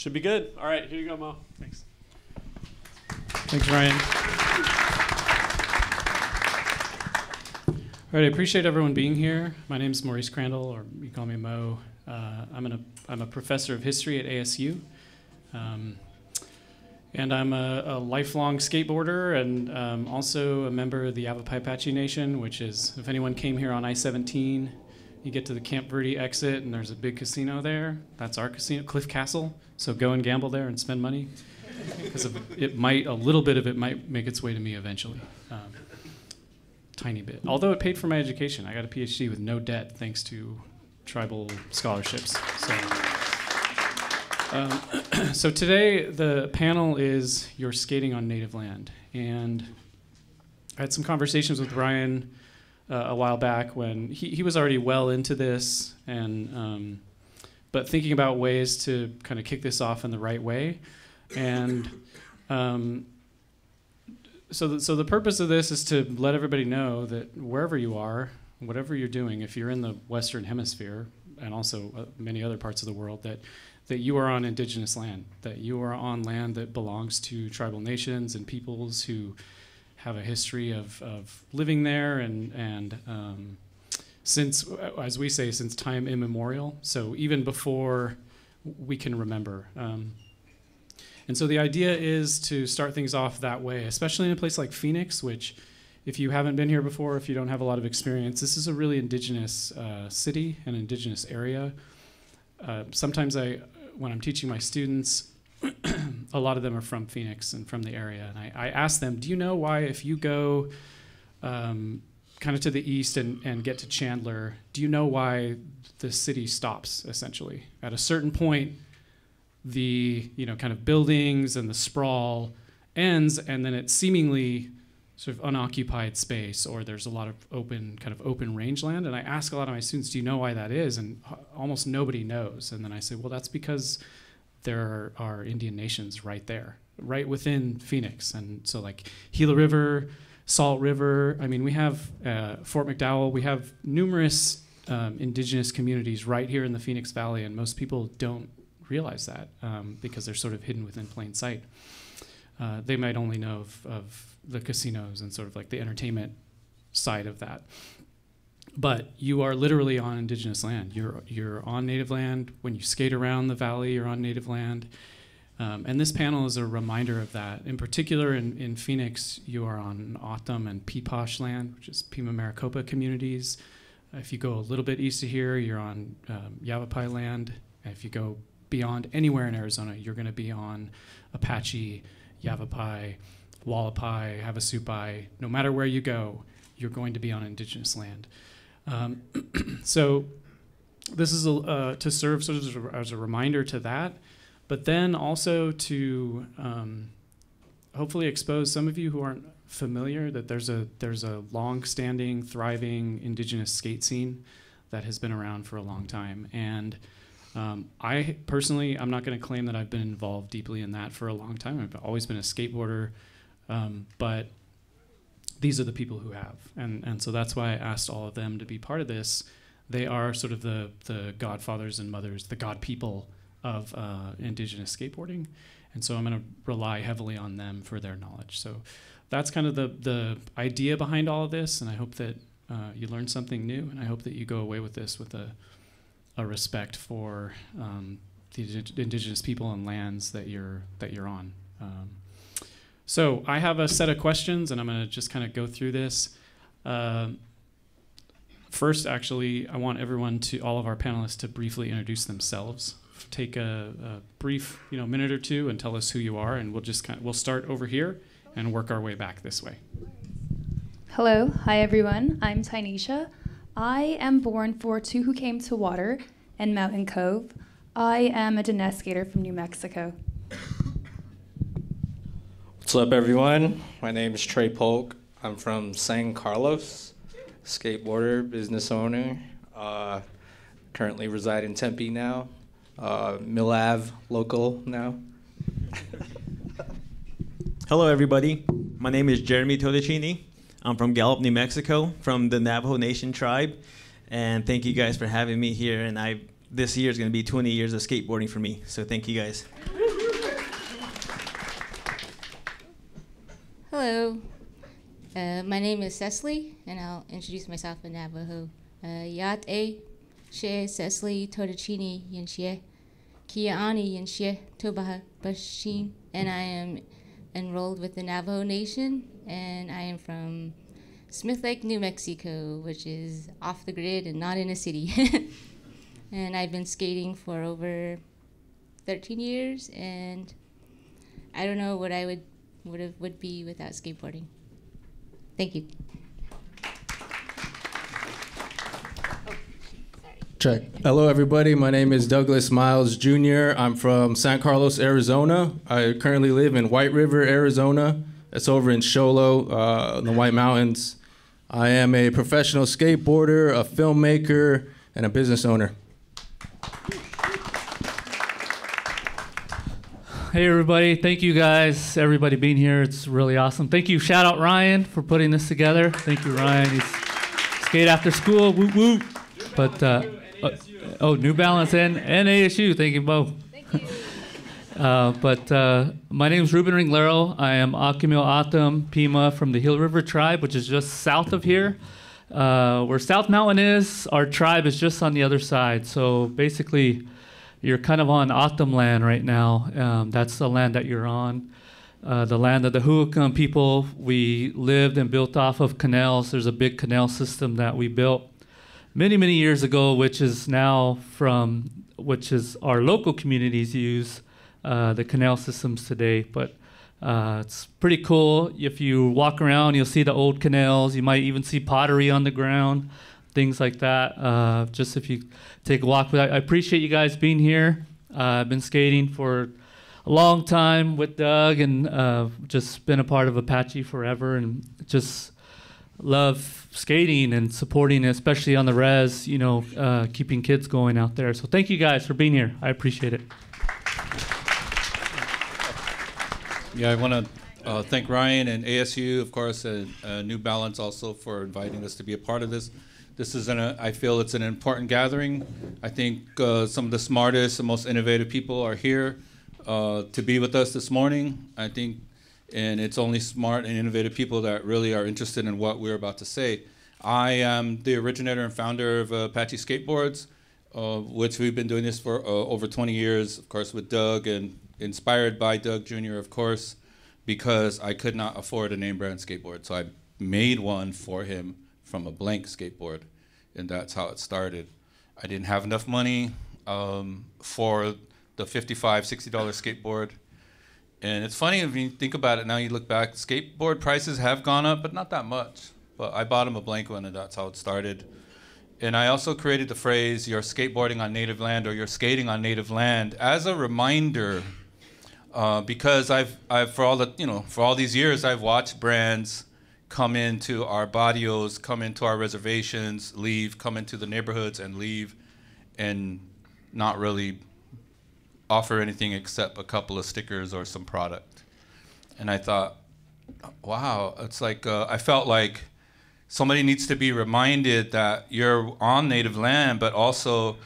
Should be good. All right, here you go, Mo. Thanks. Thanks, Ryan. All right, I appreciate everyone being here. My name is Maurice Crandall, or you call me Mo. Uh, I'm, an, a, I'm a professor of history at ASU. Um, and I'm a, a, lifelong skateboarder and um, also a member of the Yavapai Apache Nation, which is, if anyone came here on I 17, you get to the Camp Verde exit and there's a big casino there. That's our casino, Cliff Castle. So go and gamble there and spend money. Because it might, a little bit of it might make its way to me eventually. Um, tiny bit. Although it paid for my education. I got a PhD with no debt thanks to tribal scholarships. So. Um, so today the panel is you're skating on native land, and I had some conversations with Ryan uh, a while back when he, he was already well into this, and um, but thinking about ways to kind of kick this off in the right way, and um, so the, so the purpose of this is to let everybody know that wherever you are, whatever you're doing, if you're in the Western Hemisphere and also uh, many other parts of the world, that that you are on indigenous land, that you are on land that belongs to tribal nations and peoples who have a history of, of living there and, and um, since, as we say, since time immemorial. So even before we can remember. Um, and so the idea is to start things off that way, especially in a place like Phoenix, which, if you haven't been here before, if you don't have a lot of experience, this is a really indigenous uh, city, and indigenous area. Uh, sometimes I, when I'm teaching my students, a lot of them are from Phoenix and from the area. And I, I ask them, do you know why, if you go um, kind of to the east and, and get to Chandler, do you know why the city stops essentially? At a certain point, the you know kind of buildings and the sprawl ends, and then it's seemingly sort of unoccupied space or there's a lot of open kind of open rangeland and i ask a lot of my students do you know why that is and almost nobody knows and then i say well that's because there are, indian nations right there right within phoenix. And so like gila river salt river i mean we have uh, fort mcdowell. We have numerous um, indigenous communities right here in the phoenix valley and most people don't realize that um, because they're sort of hidden within plain sight. Uh, they might only know of, of the casinos and sort of like the entertainment side of that. But you are literally on indigenous land. You're you're on native land. When you skate around the valley, you're on native land. Um, and this panel is a reminder of that. In particular, in, in Phoenix, you are on O'odham and Piipaash land, which is Pima Maricopa communities. If you go a little bit east of here, you're on um, Yavapai land. If you go beyond anywhere in Arizona, you're going to be on Apache, Yavapai, Hualapai, Havasupai, no matter where you go, you're going to be on indigenous land. Um, so this is a, uh, to serve sort of as a reminder to that, but then also to um, hopefully expose some of you who aren't familiar that there's a there's a long-standing, thriving indigenous skate scene that has been around for a long time, and um, I personally, I'm not going to claim that I've been involved deeply in that for a long time. I've always been a skateboarder. Um, but these are the people who have. And, and so that's why I asked all of them to be part of this. They are sort of the, the godfathers and mothers, the god people of uh, indigenous skateboarding. And so I'm going to rely heavily on them for their knowledge. So that's kind of the, the idea behind all of this. And I hope that uh, you learn something new. And I hope that you go away with this with a, a respect for um, the indigenous people and lands that you're, that you're on. Um, so I have a set of questions, and I'm going to just kind of go through this. Uh, first, actually, I want everyone to, all of our panelists, to briefly introduce themselves. Take a, a, brief, you know, minute or two and tell us who you are, and we'll just kind of, we'll start over here and work our way back this way. Hello, hi everyone. I'm Tynesha. I am born for two who came to water in Mountain Cove. I am a Diné skater from New Mexico. What's up, everyone? My name is Tray Polk. I'm from San Carlos, skateboarder, business owner. Uh, currently reside in Tempe now. Uh, Mill Ave local now. Hello, everybody. My name is Jeremy Todacheenie. I'm from Gallup, New Mexico, from the Navajo Nation tribe. And thank you guys for having me here. And I this year is going to be 20 years of skateboarding for me. So thank you guys. Hello, uh, my name is Cecely, and I'll introduce myself in Navajo. Uh, Yat e she Cecely Todacheenie Yinshie, Kia Ani Yinshie Tobaha Bashin, and I am enrolled with the Navajo Nation, and I am from Smith Lake, New Mexico, which is off the grid and not in a city. and I've been skating for over 13 years, and I don't know what I would would have would be without skateboarding. Thank you. Check. Hello, everybody. My name is Douglas Miles Jr. I'm from San Carlos, Arizona. I currently live in White River, Arizona. It's over in Show Low, uh, in the White Mountains. I am a professional skateboarder, a filmmaker, and a business owner. Hey everybody, thank you guys, everybody being here. It's really awesome. Thank you, shout out Ryan for putting this together. Thank you, Ryan. He's skate after school, woo woo. But uh, uh, oh, New Balance and, and ASU, thank you both. uh, but uh, my name is Reuden Ringlero. I am Akimel O'odham Pima from the Gila River Tribe, which is just south of here. Uh, where South Mountain is, our tribe is just on the other side. So basically, you're kind of on O'odham land right now. Um, that's the land that you're on. Uh, the land of the Hohokam people. We lived and built off of canals. There's a big canal system that we built many, many years ago, which is now from, which is our local communities use uh, the canal systems today. But uh, it's pretty cool. If you walk around, you'll see the old canals. You might even see pottery on the ground things like that. Uh, just if you take a walk with, I appreciate you guys being here. Uh, I've been skating for a long time with Doug and uh, just been a part of Apache forever and just love skating and supporting, especially on the res, you know, uh, keeping kids going out there. So thank you guys for being here. I appreciate it. Yeah, I want to uh, thank Ryan and ASU, of course, and uh, New Balance also for inviting us to be a part of this. This is an, uh, I feel it's an important gathering. I think uh, some of the smartest and most innovative people are here uh, to be with us this morning. I think, and it's only smart and innovative people that really are interested in what we're about to say. I am the originator and founder of Apache Skateboards, uh, which we've been doing this for uh, over 20 years, of course, with Doug and inspired by Doug Jr., of course, because I could not afford a name brand skateboard. So I made one for him from a blank skateboard, and that's how it started. I didn't have enough money um, for the $55, $60 skateboard. And it's funny if you think about it now, you look back, skateboard prices have gone up, but not that much. But I bought him a blank one, and that's how it started. And I also created the phrase, you're skateboarding on native land or you're skating on native land as a reminder uh, because I've, I've, for all the, you know, for all these years, I've watched brands come into our barrios, come into our reservations, leave, come into the neighborhoods and leave, and not really offer anything except a couple of stickers or some product. And I thought, wow, it's like uh, I felt like somebody needs to be reminded that you're on native land, but also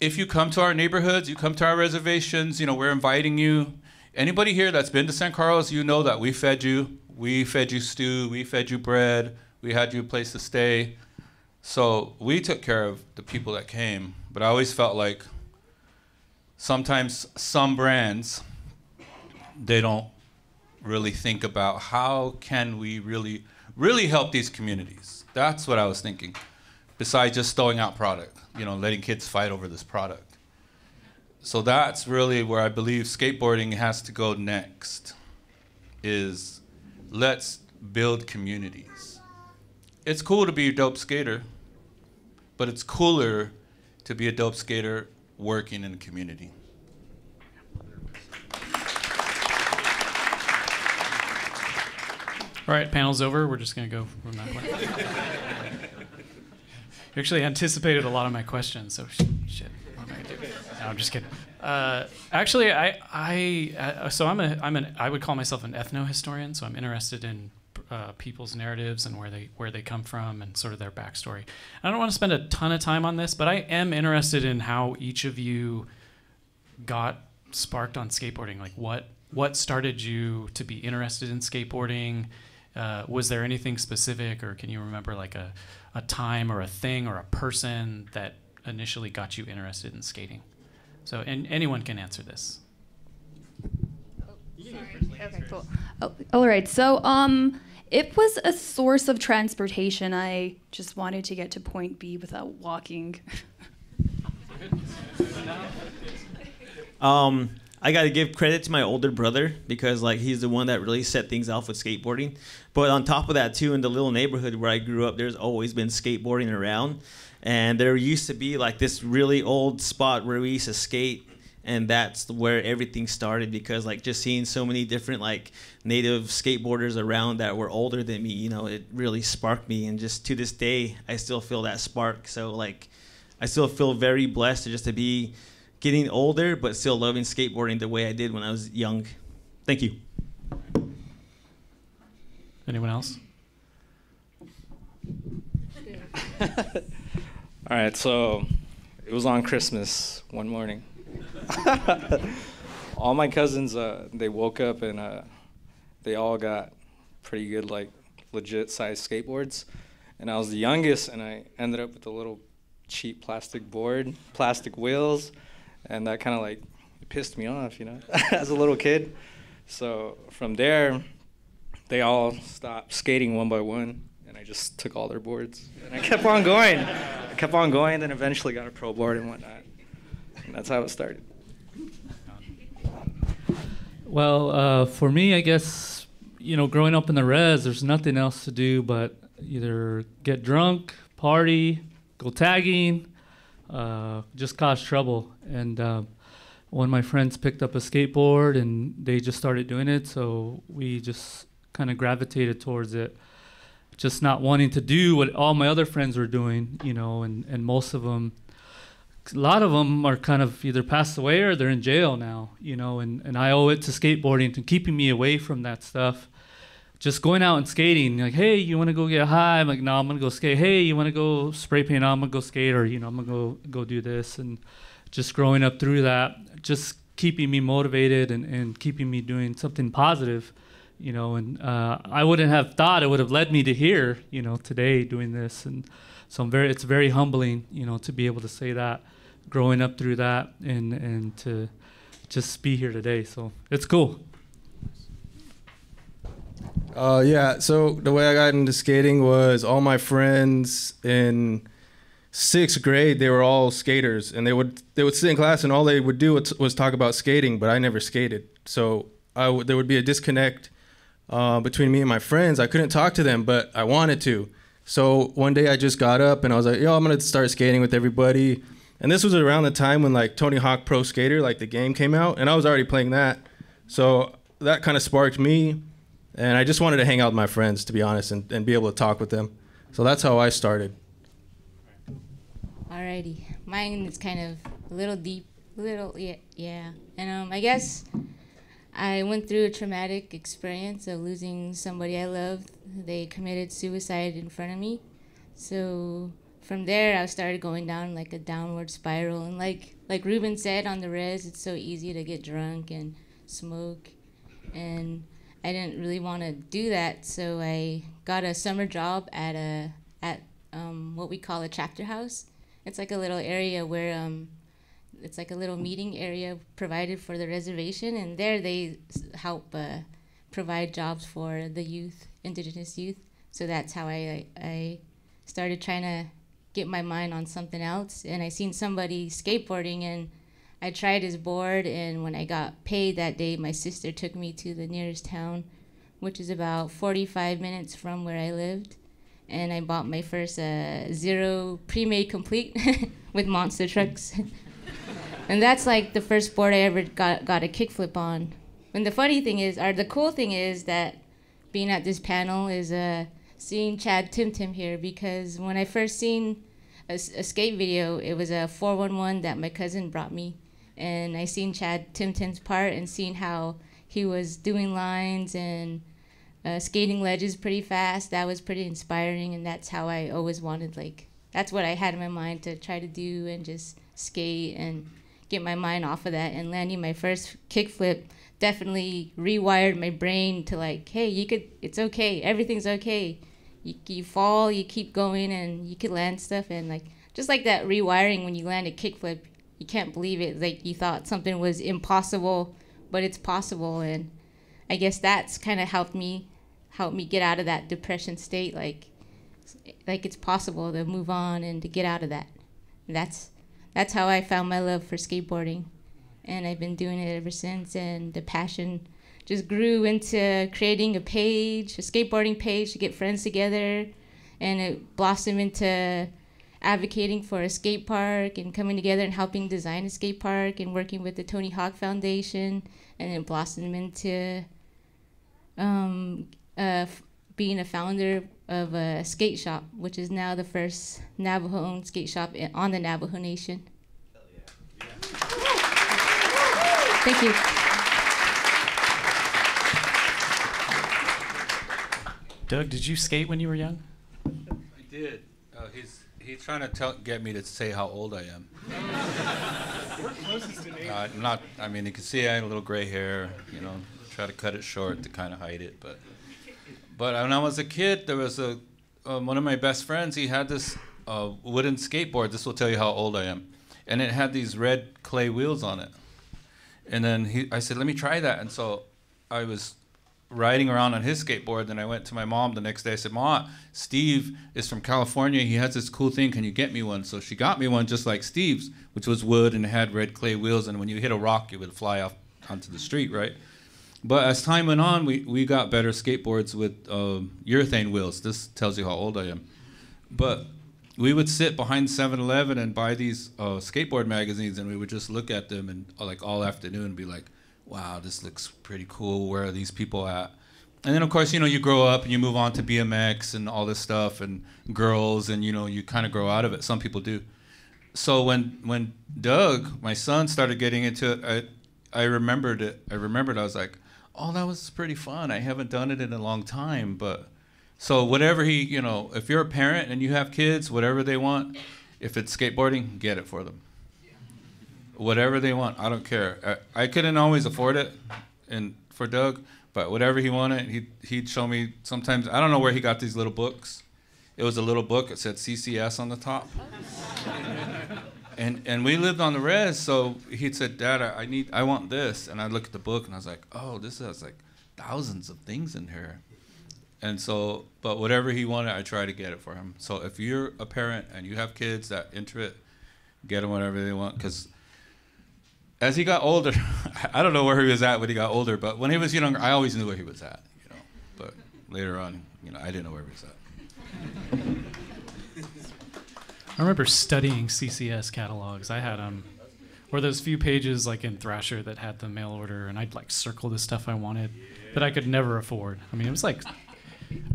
if you come to our neighborhoods, you come to our reservations, you know, we're inviting you. Anybody here that's been to San Carlos, you know that we fed you we fed you stew, we fed you bread, we had you a place to stay. So we took care of the people that came. But I always felt like sometimes some brands, they don't really think about how can we really, really help these communities. That's what I was thinking. Besides just throwing out product, you know, letting kids fight over this product. So that's really where I believe skateboarding has to go next. Is let's build communities. It's cool to be a dope skater, but it's cooler to be a dope skater working in a community. All right, panel's over. We're just going to go from that way. you actually anticipated a lot of my questions, so sh- shit. No, I'm just kidding. Uh, actually, I, I, uh, so I'm a, I'm an, I would call myself an ethno historian. So I'm interested in uh, people's narratives and where they where they come from and sort of their backstory. I don't want to spend a ton of time on this, but I am interested in how each of you got sparked on skateboarding. Like what what started you to be interested in skateboarding? Uh, was there anything specific, or can you remember like a, a time or a thing or a person that initially got you interested in skating? So, and anyone can answer this. Okay, cool. Oh, all right. So, um, it was a source of transportation. I just wanted to get to point B without walking. Um, I got to give credit to my older brother because like he's the one that really set things off with skateboarding. But on top of that too, in the little neighborhood where I grew up, there's always been skateboarding around, and there used to be like this really old spot where we used to skate. And that's where everything started because like just seeing so many different like native skateboarders around that were older than me, you know, it really sparked me. And just to this day, I still feel that spark. So like, I still feel very blessed to just to be getting older, but still loving skateboarding the way I did when I was young. Thank you. Anyone else? All right, so it was on Christmas one morning. all my cousins, uh, they woke up and uh, they all got pretty good, like legit sized skateboards. And I was the youngest, and I ended up with a little cheap plastic board, plastic wheels, and that kind of like pissed me off, you know, as a little kid. So from there, they all stopped skating one by one, and I just took all their boards, and I kept on going. I kept on going, then eventually got a pro board and whatnot. And that's how it started. Well, uh, for me, I guess you know, growing up in the res, there's nothing else to do but either get drunk, party, go tagging, uh, just cause trouble. And uh, one of my friends picked up a skateboard and they just started doing it, so we just kind of gravitated towards it. Just not wanting to do what all my other friends were doing, you know, and, and most of them, a lot of them are kind of either passed away or they're in jail now, you know, and, and I owe it to skateboarding to keeping me away from that stuff just going out and skating, like, hey, you want to go get high? I'm like, no, I'm gonna go skate. Hey, you want to go spray paint? I'm gonna go skate, or you know, I'm gonna go go do this. And just growing up through that, just keeping me motivated and, and keeping me doing something positive, you know. And uh, I wouldn't have thought it would have led me to here, you know, today doing this. And so I'm very, it's very humbling, you know, to be able to say that, growing up through that, and and to just be here today. So it's cool. Uh, yeah. So the way I got into skating was all my friends in sixth grade. They were all skaters, and they would they would sit in class, and all they would do was, was talk about skating. But I never skated, so I w- there would be a disconnect uh, between me and my friends. I couldn't talk to them, but I wanted to. So one day I just got up and I was like, "Yo, I'm gonna start skating with everybody." And this was around the time when like Tony Hawk Pro Skater, like the game came out, and I was already playing that. So that kind of sparked me and I just wanted to hang out with my friends, to be honest, and, and be able to talk with them. So that's how I started. Alrighty, mine is kind of a little deep, a little yeah, yeah. And um, I guess I went through a traumatic experience of losing somebody I loved. They committed suicide in front of me. So from there, I started going down like a downward spiral. And like like Reuden said on the res, it's so easy to get drunk and smoke, and I didn't really want to do that, so I got a summer job at a at um, what we call a chapter house. It's like a little area where um, it's like a little meeting area provided for the reservation, and there they help uh, provide jobs for the youth, indigenous youth. So that's how I I started trying to get my mind on something else, and I seen somebody skateboarding and I tried his board, and when I got paid that day, my sister took me to the nearest town, which is about 45 minutes from where I lived. And I bought my first uh, Zero pre-made complete with monster trucks. and that's like the first board I ever got, got a kickflip on. And the funny thing is, or the cool thing is that being at this panel is uh, seeing Chad Tim Tim here because when I first seen a, a skate video, it was a 411 that my cousin brought me and I seen Chad Tim Tim's part and seen how he was doing lines and uh, skating ledges pretty fast. That was pretty inspiring, and that's how I always wanted like that's what I had in my mind to try to do and just skate and get my mind off of that. And landing my first kickflip definitely rewired my brain to like, hey, you could, it's okay, everything's okay. You, you fall, you keep going, and you could land stuff. And like, just like that rewiring when you land a kickflip, you can't believe it. Like, you thought something was impossible, but it's possible. And I guess that's kind of helped me, helped me get out of that depression state. Like, like it's possible to move on and to get out of that. That's that's how I found my love for skateboarding, and I've been doing it ever since. And the passion just grew into creating a page, a skateboarding page to get friends together, and it blossomed into advocating for a skate park and coming together and helping design a skate park and working with the Tony Hawk Foundation, and it blossomed into um, uh, being a founder of a skate shop, which is now the first Navajo owned skate shop on the Navajo Nation. Thank you. Doug, did you skate when you were young? I did. Uh, he's he's trying to tell, get me to say how old I am. uh, not. I mean, you can see I had a little gray hair. You know, try to cut it short to kind of hide it, but but when I was a kid, there was a um, one of my best friends. He had this uh, wooden skateboard. This will tell you how old I am, and it had these red clay wheels on it. And then he, I said, "Let me try that." And so I was riding around on his skateboard. Then I went to my mom the next day. I said, "Mom, Steve is from California. He has this cool thing. Can you get me one?" So she got me one just like Steve's, which was wood and had red clay wheels. And when you hit a rock, it would fly off onto the street, right? But as time went on, we, we got better skateboards with uh, urethane wheels. This tells you how old I am. But we would sit behind 7-Eleven and buy these uh, skateboard magazines, and we would just look at them and uh, like all afternoon and be like, "Wow, this looks pretty cool. Where are these people at?" And then of course, you know, you grow up and you move on to BMX and all this stuff and girls, and you know, you kind of grow out of it. Some people do. So when when Doug, my son, started getting into it, I, I remembered it. I remembered I was like, oh, that was pretty fun. I haven't done it in a long time, but so whatever he, you know, if you're a parent and you have kids, whatever they want, if it's skateboarding, get it for them. Whatever they want, I don't care. I, I couldn't always afford it, and for Doug, but whatever he wanted, he he'd show me. Sometimes I don't know where he got these little books. It was a little book. It said CCS on the top. And and we lived on the res, so he said, "Dad, I, I need, I want this." And I looked at the book and I was like, "Oh, this has like thousands of things in here." And so, but whatever he wanted, I try to get it for him. So if you're a parent and you have kids that enter it, get them whatever they want. Because as he got older, I don't know where he was at when he got older, but when he was younger, I always knew where he was at. You know, but later on, you know, I didn't know where he was at. I remember studying CCS catalogs. I had um, or those few pages like in Thrasher that had the mail order, and I'd like circle the stuff I wanted that I could never afford. I mean, it was like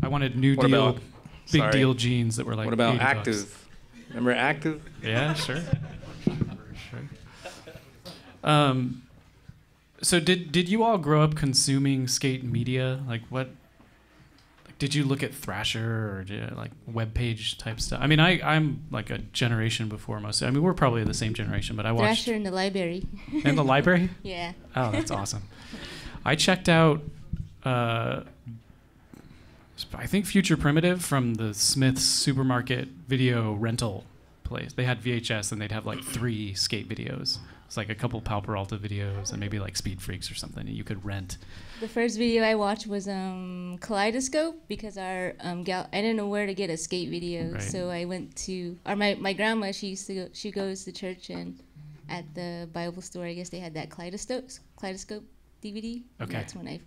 I wanted new What deal, about- big sorry. deal jeans that were like. what about 80 bucks. active? Remember active? Yeah, sure. sure. Um, so did did you all grow up consuming skate media? Like what? Did you look at Thrasher or did, like web page type stuff? I mean, I I'm like a generation before most. I mean, we're probably the same generation, but I watched Thrasher in the library. in the library. Yeah. Oh, that's awesome. I checked out. Uh, I think Future Primitive from the Smith's supermarket video rental place. They had VHS and they'd have like three skate videos. It's like a couple Powell Peralta videos and maybe like Speed Freaks or something. You could rent. The first video I watched was um, Kaleidoscope because our um, gal I didn't know where to get a skate video, Right. so I went to or my, my grandma she used to go, she goes to church and at the Bible store I guess they had that Kaleidoscope Kaleidoscope DVD. Okay. that's when I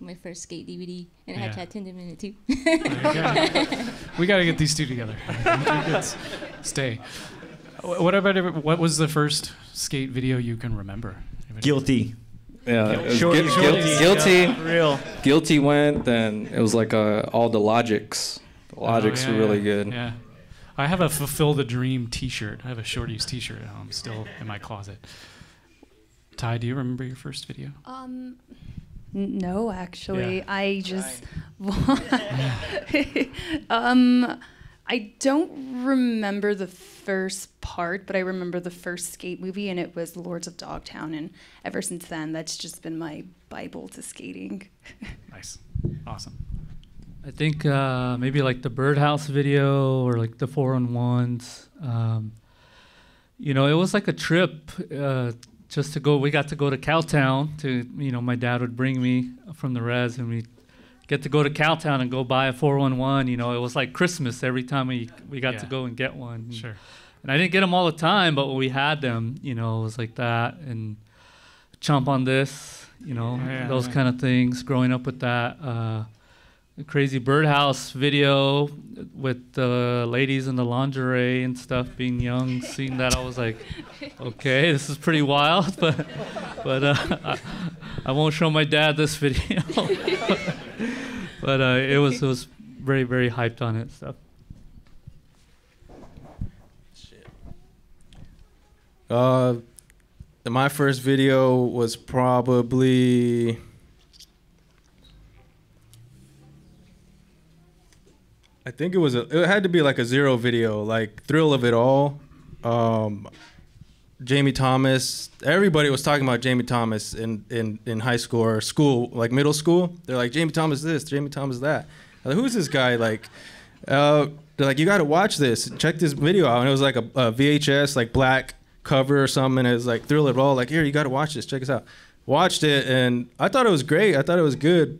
my first skate DVD and it had Yeah. Chad Tim Tim in it too. We got to get these two together. Stay. What about every- what was the first skate video you can remember? Anybody? Guilty. Yeah, it was Shorty, gui- shorty. guil- guilty. Yeah, real. Guilty went. Then it was like uh, all the logics. The Oh, logics yeah, were really yeah. good. Yeah. I have a Fulfill the Dream T-shirt. I have a Shorties T-shirt at home, still in my closet. Ty, do you remember your first video? Um, no, actually, Yeah. I just um, I don't remember the first part, but I remember the first skate movie, and it was Lords of Dogtown. And ever since then, that's just been my Bible to skating. nice. Awesome. I think uh, maybe like the Birdhouse video or like the four on ones. Um, you know, it was like a trip uh, just to go. We got to go to Cowtown to, you know, my dad would bring me from the res and we get to go to Cowtown and go buy a 411. You know, it was like Christmas every time we we got Yeah. to go and get one. Sure. And I didn't get them all the time, but when we had them, you know, it was like that and chomp on this, you know, Yeah, those yeah. kind of things. Growing up with that. Uh, crazy birdhouse video with the ladies in the lingerie and stuff being young seeing that i was like okay this is pretty wild but but uh, I, I won't show my dad this video but uh, it was it was very very hyped on it stuff Uh, my first video was probably. I think it was a. It had to be like a zero video, like thrill of it all. Um, Jamie Thomas. Everybody was talking about Jamie Thomas in, in, in high school or school, like middle school. They're like Jamie Thomas this, Jamie Thomas that. Like, Who's this guy? Like, uh, they're like, you got to watch this. Check this video out. And it was like a, a VHS, like black cover or something. And it was like thrill of it all. Like, here, you got to watch this. Check this out. Watched it, and I thought it was great. I thought it was good.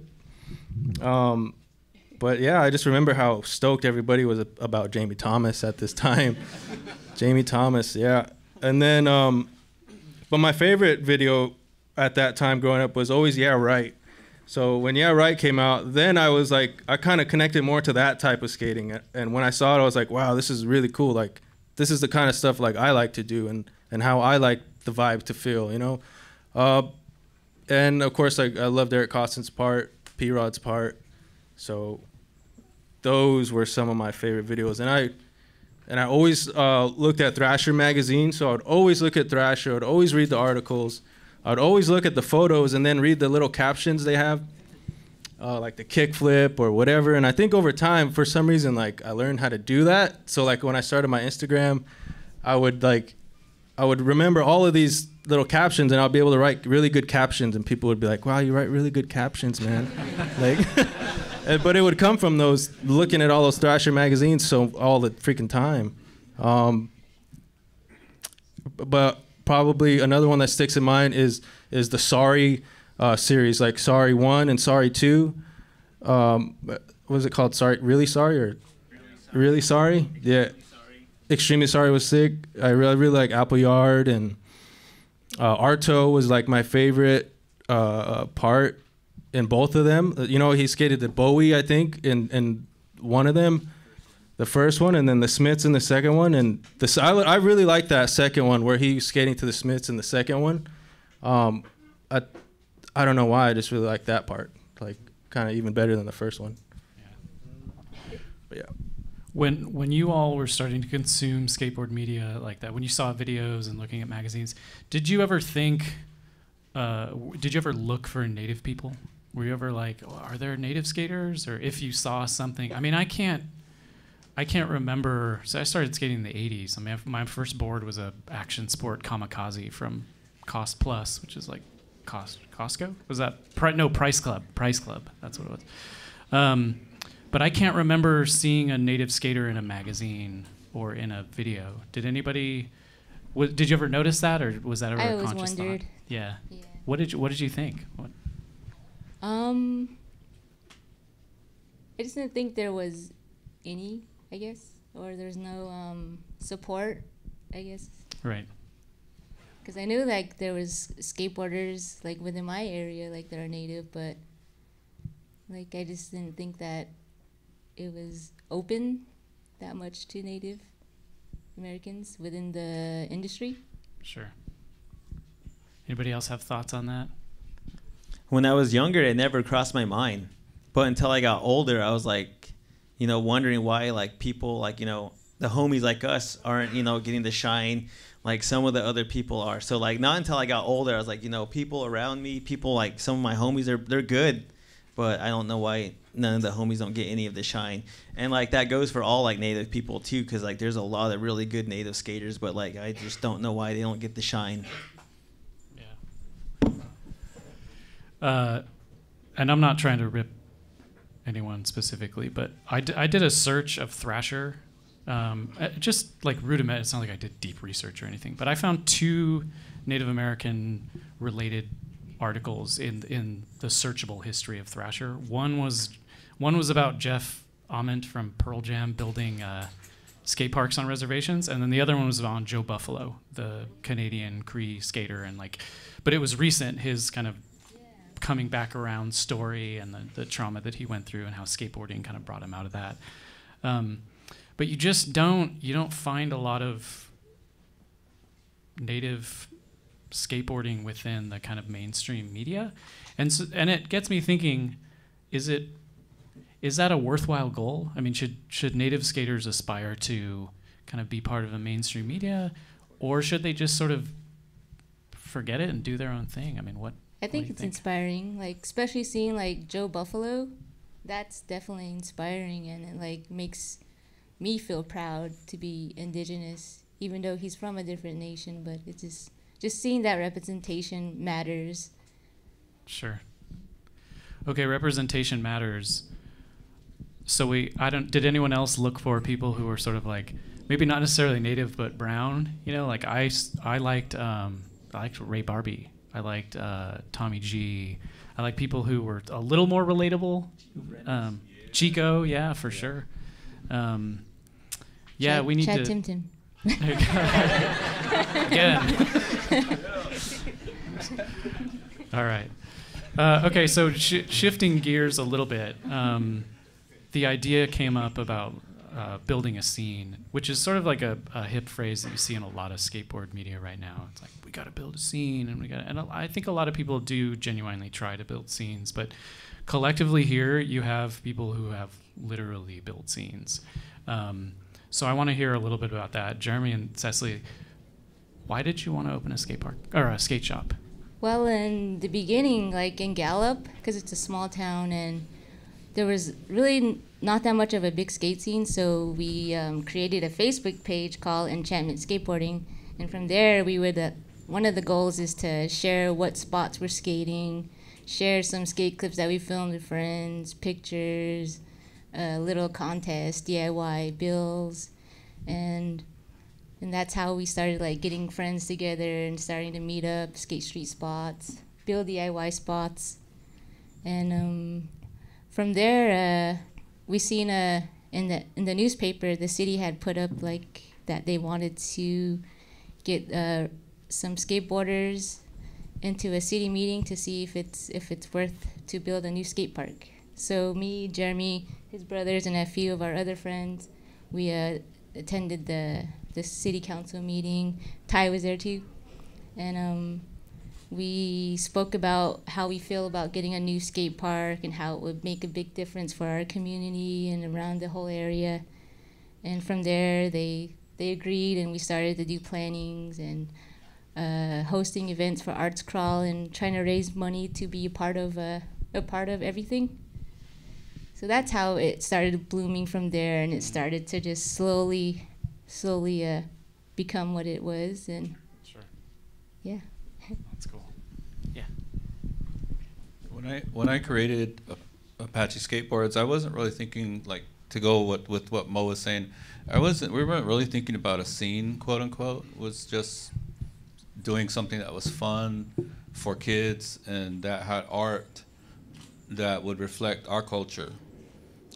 Um, but yeah, I just remember how stoked everybody was about Jamie Thomas at this time. Jamie Thomas, yeah. And then, um, but my favorite video at that time growing up was always Yeah Right. So when Yeah Right came out, then I was like, I kind of connected more to that type of skating. And when I saw it, I was like, wow, this is really cool. Like, this is the kind of stuff like I like to do and, and how I like the vibe to feel, you know? Uh, and of course, I, I loved Eric Koston's part, P Rod's part. So those were some of my favorite videos. And I, and I always uh, looked at Thrasher magazine, so I would always look at Thrasher. I would always read the articles. I would always look at the photos and then read the little captions they have, uh, like the kickflip or whatever. And I think over time, for some reason, like I learned how to do that. So like when I started my Instagram, I would like, I would remember all of these little captions, and I'd be able to write really good captions, and people would be like, "Wow, you write really good captions, man!" like. Uh, but it would come from those looking at all those Thrasher magazines so all the freaking time. Um, but probably another one that sticks in mind is is the Sorry uh, series, like Sorry One and Sorry Two. Um, what was it called? Sorry, really sorry or really sorry? Yeah, extremely sorry was sick. I really really like Appleyard and uh, Arto was like my favorite uh, part in both of them. Uh, You know, he skated the Bowie, I think, in in one of them, the first one, and then the Smiths in the second one. And the I, I really like that second one where he was skating to the Smiths in the second one. Um, I I don't know why, I just really like that part, like kind of even better than the first one. But yeah. When when you all were starting to consume skateboard media like that, when you saw videos and looking at magazines, did you ever think? Uh, w- did you ever look for native people? Were you ever like, oh, are there native skaters? Or if you saw something, I mean, I can't, I can't remember. So I started skating in the '80s. I mean, my first board was a action sport kamikaze from Cost Plus, which is like Cost Costco. Was that Pri- no Price Club? Price Club. That's what it was. Um, but I can't remember seeing a native skater in a magazine or in a video. Did anybody? W- did you ever notice that, or was that ever I a conscious wondered. thought? Yeah. Yeah. What did you What did you think? What, Um, I just didn't think there was any, I guess, or there's no um, support, I guess, right. because I knew like there was skateboarders like within my area, like that are native, but like I just didn't think that it was open that much to Native Americans within the industry. Sure. Anybody else have thoughts on that? When I was younger, it never crossed my mind. But until I got older, I was like, you know, wondering why like people like you know the homies like us aren't you know getting the shine like some of the other people are. So like not until I got older, I was like, you know, people around me, people like some of my homies, they're they're good, but I don't know why none of the homies don't get any of the shine. And like that goes for all like native people too, because like there's a lot of really good native skaters, but like I just don't know why they don't get the shine. Uh, and I'm not trying to rip anyone specifically, but I, I did a search of Thrasher, um, uh, just like rudiment. It's not like I did deep research or anything, but I found two Native American related articles in in the searchable history of Thrasher. One was one was about Jeff Ament from Pearl Jam building uh, skate parks on reservations, and then the other one was on Joe Buffalo, the Canadian Cree skater, and like, but it was recent. His kind of coming back around story and the, the trauma that he went through and how skateboarding kind of brought him out of that. Um, but you just don't you don't find a lot of native skateboarding within the kind of mainstream media, and so, and it gets me thinking: is it is that a worthwhile goal? I mean, should should native skaters aspire to kind of be part of the mainstream media, or should they just sort of forget it and do their own thing? I mean, what I think it's think? inspiring, like especially seeing like Joe Buffalo. That's definitely inspiring, and it like makes me feel proud to be indigenous, even though he's from a different nation. But it's just just seeing that representation matters. Sure. Okay, representation matters. So we, I don't. Did anyone else look for people who were sort of like maybe not necessarily native but brown? You know, like I, I liked, um, I liked Ray Barbee I liked uh, Tommy G. I like people who were a little more relatable. Um, Chico, yeah, for yeah. sure. Um, yeah, Chad, we need Chad to. Tim Tim. Again. All right. Uh, okay, so sh- shifting gears a little bit, um, the idea came up about uh, building a scene, which is sort of like a, a, hip phrase that you see in a lot of skateboard media right now. It's like we got to build a scene, and we got, and I think a lot of people do genuinely try to build scenes, but collectively here you have people who have literally built scenes. Um, so I want to hear a little bit about that, Jeremy and Cecely. Why did you want to open a skate park or a skate shop? Well, in the beginning, like in Gallup, because it's a small town and there was really not that much of a big skate scene, so we um, created a Facebook page called Enchantment Skateboarding, and from there we would. Uh, one of the goals is to share what spots we're skating, share some skate clips that we filmed with friends, pictures, a little contest, DIY bills, and and that's how we started like getting friends together and starting to meet up, skate street spots, build DIY spots, and um, from there, uh, we seen a uh, in the in the newspaper the city had put up like that they wanted to get uh, some skateboarders into a city meeting to see if it's if it's worth to build a new skate park. So me, Jeremy, his brothers, and a few of our other friends, we uh, attended the the city council meeting. Ty was there too, and um, we spoke about how we feel about getting a new skate park and how it would make a big difference for our community and around the whole area. And from there, they they agreed, and we started to do plannings and uh, hosting events for Arts Crawl and trying to raise money to be a part of uh, a part of everything. So that's how it started blooming from there, and it started to just slowly, slowly uh, become what it was, and sure. yeah. That's cool. Yeah. When I when I created Apache skateboards, I wasn't really thinking like to go with, with what Mo was saying. I wasn't. We weren't really thinking about a scene, quote unquote. It was just doing something that was fun for kids and that had art that would reflect our culture.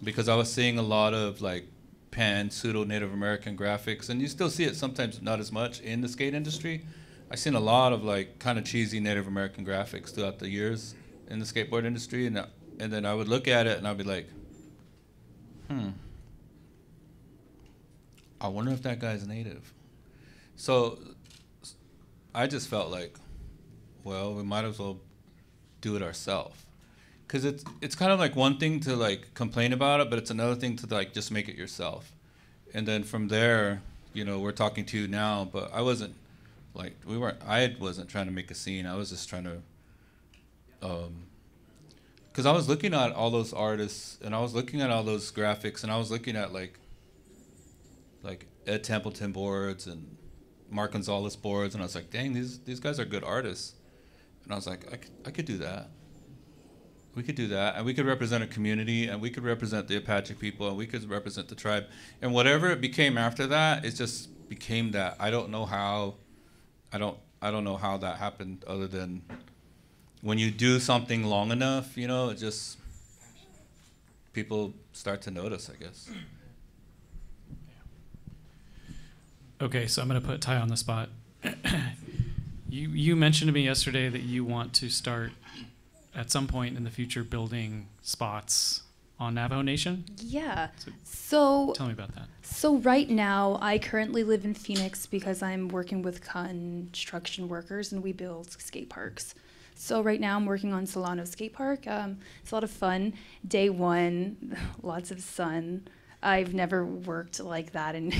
Because I was seeing a lot of like pan pseudo Native American graphics, and you still see it sometimes, not as much in the skate industry I've seen a lot of like kind of cheesy Native American graphics throughout the years in the skateboard industry, and and then I would look at it and I'd be like, hmm, I wonder if that guy's native. So I just felt like, well, we might as well do it ourselves. Cause it's it's kind of like one thing to like complain about it, but it's another thing to like just make it yourself. And then from there, you know, we're talking to you now, but I wasn't like we weren't. I wasn't trying to make a scene. I was just trying to um, because I was looking at all those artists and I was looking at all those graphics and I was looking at like like Ed Templeton boards and Mark Gonzalez boards and I was like, dang, these these guys are good artists. And I was like, I could, I could do that. We could do that, and we could represent a community, and we could represent the Apache people, and we could represent the tribe, and whatever it became after that, it just became that. I don't know how, I don't, I don't know how that happened, other than when you do something long enough, you know, it just people start to notice, I guess. Okay, so I'm going to put Ty on the spot. you you mentioned to me yesterday that you want to start at some point in the future building spots on Navajo Nation. Yeah. So So tell me about that. So right now, I currently live in Phoenix because I'm working with construction workers and we build skate parks. So right now, I'm working on Solano Skate Park. Um, it's a lot of fun. Day one, lots of sun. I've never worked like that, and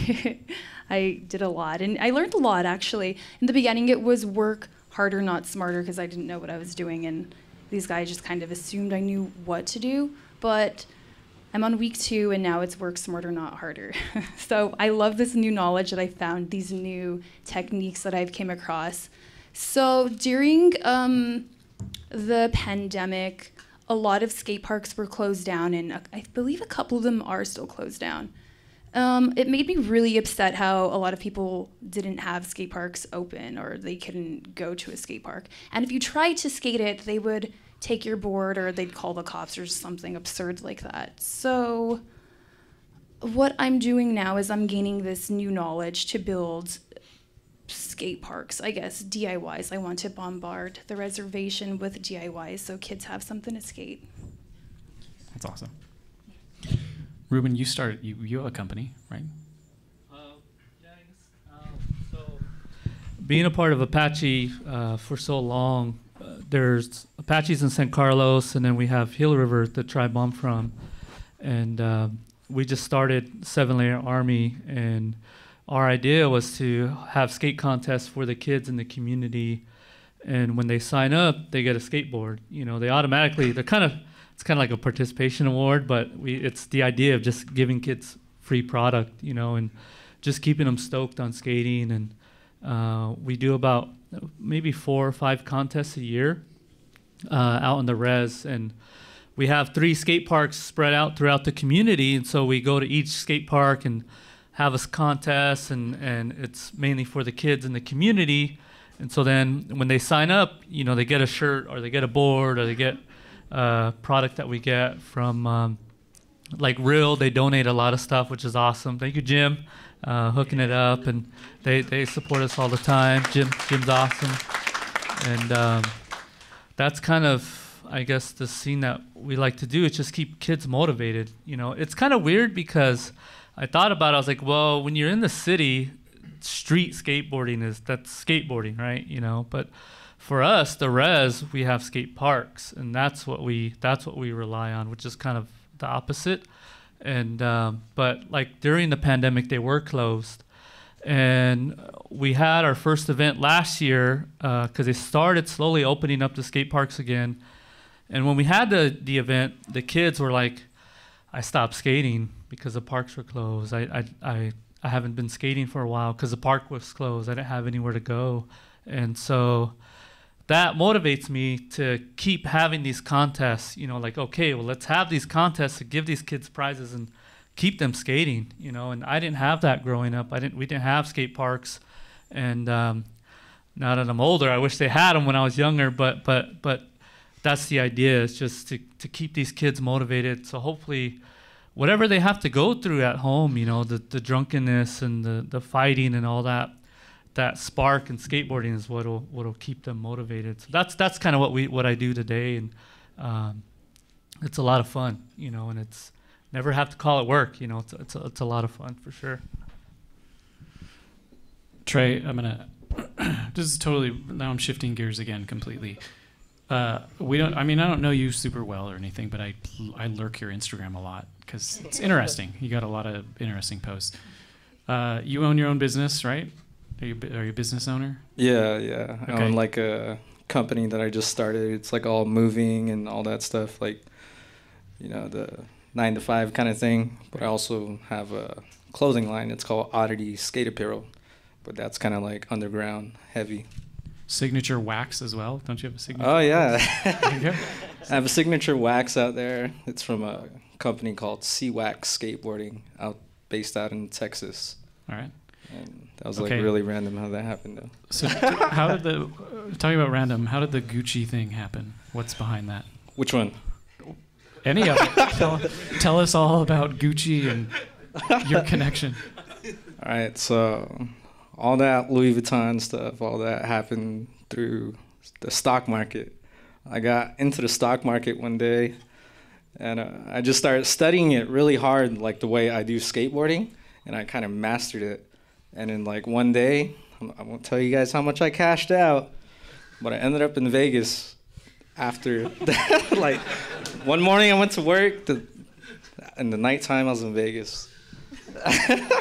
I did a lot, and I learned a lot actually. In the beginning, it was work harder, not smarter, because I didn't know what I was doing, and these guys just kind of assumed I knew what to do. But I'm on week two, and now it's work smarter, not harder. so I love this new knowledge that I found, these new techniques that I've came across. So during um, the pandemic, a lot of skate parks were closed down, and uh, I believe a couple of them are still closed down. Um, it made me really upset how a lot of people didn't have skate parks open or they couldn't go to a skate park. And if you tried to skate it, they would take your board or they'd call the cops or something absurd like that. So, what I'm doing now is I'm gaining this new knowledge to build skate parks, I guess, DIYs. I want to bombard the reservation with DIYs so kids have something to skate. That's awesome. Reuden, you started. You you have a company, right? being a part of Apache uh, for so long, uh, there's Apaches in San Carlos, and then we have Gila River, the tribe I'm from, and uh, we just started Seven Layer Army, and our idea was to have skate contests for the kids in the community, and when they sign up, they get a skateboard. You know, they automatically they're kind of it's kind of like a participation award, but we it's the idea of just giving kids free product, you know, and just keeping them stoked on skating and uh, we do about maybe four or five contests a year uh, out in the res, and we have three skate parks spread out throughout the community. And so we go to each skate park and have a contest, and and it's mainly for the kids in the community. And so then when they sign up, you know, they get a shirt or they get a board or they get a product that we get from. Um, like real they donate a lot of stuff which is awesome. Thank you jim uh, hooking it up. And they, they support us all the time. Jim jim's awesome. And um, that's kind of i guess the scene that we like to do is just keep kids motivated. You know it's kind of weird because i thought about it i was like well when you're in the city street skateboarding is that's skateboarding right you know but for us the res we have skate parks and that's what we that's what we rely on which is kind of the opposite. And um, but like during the pandemic, they were closed, and we had our first event last year because uh, they started slowly opening up the skate parks again. And when we had the the event, the kids were like, "I stopped skating because the parks were closed. I I I, I haven't been skating for a while because the park was closed. I didn't have anywhere to go." And so that motivates me to keep having these contests. You know, like okay, well, let's have these contests to give these kids prizes and keep them skating. You know, and I didn't have that growing up. I didn't. We didn't have skate parks, and um, now that I'm older, I wish they had them when I was younger. But but but that's the idea. Is just to to keep these kids motivated. So hopefully. Whatever they have to go through at home, you know, the, the drunkenness and the, the fighting and all that, that spark in skateboarding is what'll what'll keep them motivated. So that's that's kind of what we what I do today, and um, it's a lot of fun, you know, and it's never have to call it work, you know. It's it's a, it's a lot of fun for sure. Tray, I'm gonna. this is totally now. I'm shifting gears again completely. Uh, we don't. I mean, I don't know you super well or anything, but I I lurk your Instagram a lot because it's interesting. You got a lot of interesting posts. Uh, you own your own business, right? Are you are you a business owner? Yeah, yeah. I own like a company that I just started. It's like all moving and all that stuff, like you know the nine to five kind of thing. But I also have a clothing line. It's called Oddity Skate Apparel, but that's kind of like underground, heavy. Signature wax as well. Don't you have a signature? Oh yeah. I have a signature wax out there. It's from a company called Sea Wax Skateboarding, out based out in Texas. All right. And that was Okay. like really random how that happened though. So, how did the talking about random? How did the Gucci thing happen? What's behind that? Which one? Any of it? tell, tell us all about Gucci and your connection. All right, so all that Louis Vuitton stuff, all that happened through the stock market. I got into the stock market one day, and uh, I just started studying it really hard, like the way I do skateboarding, and I kind of mastered it. And in like one day, I won't tell you guys how much I cashed out, but I ended up in Vegas after that. like one morning, I went to work. The, in the nighttime, I was in Vegas.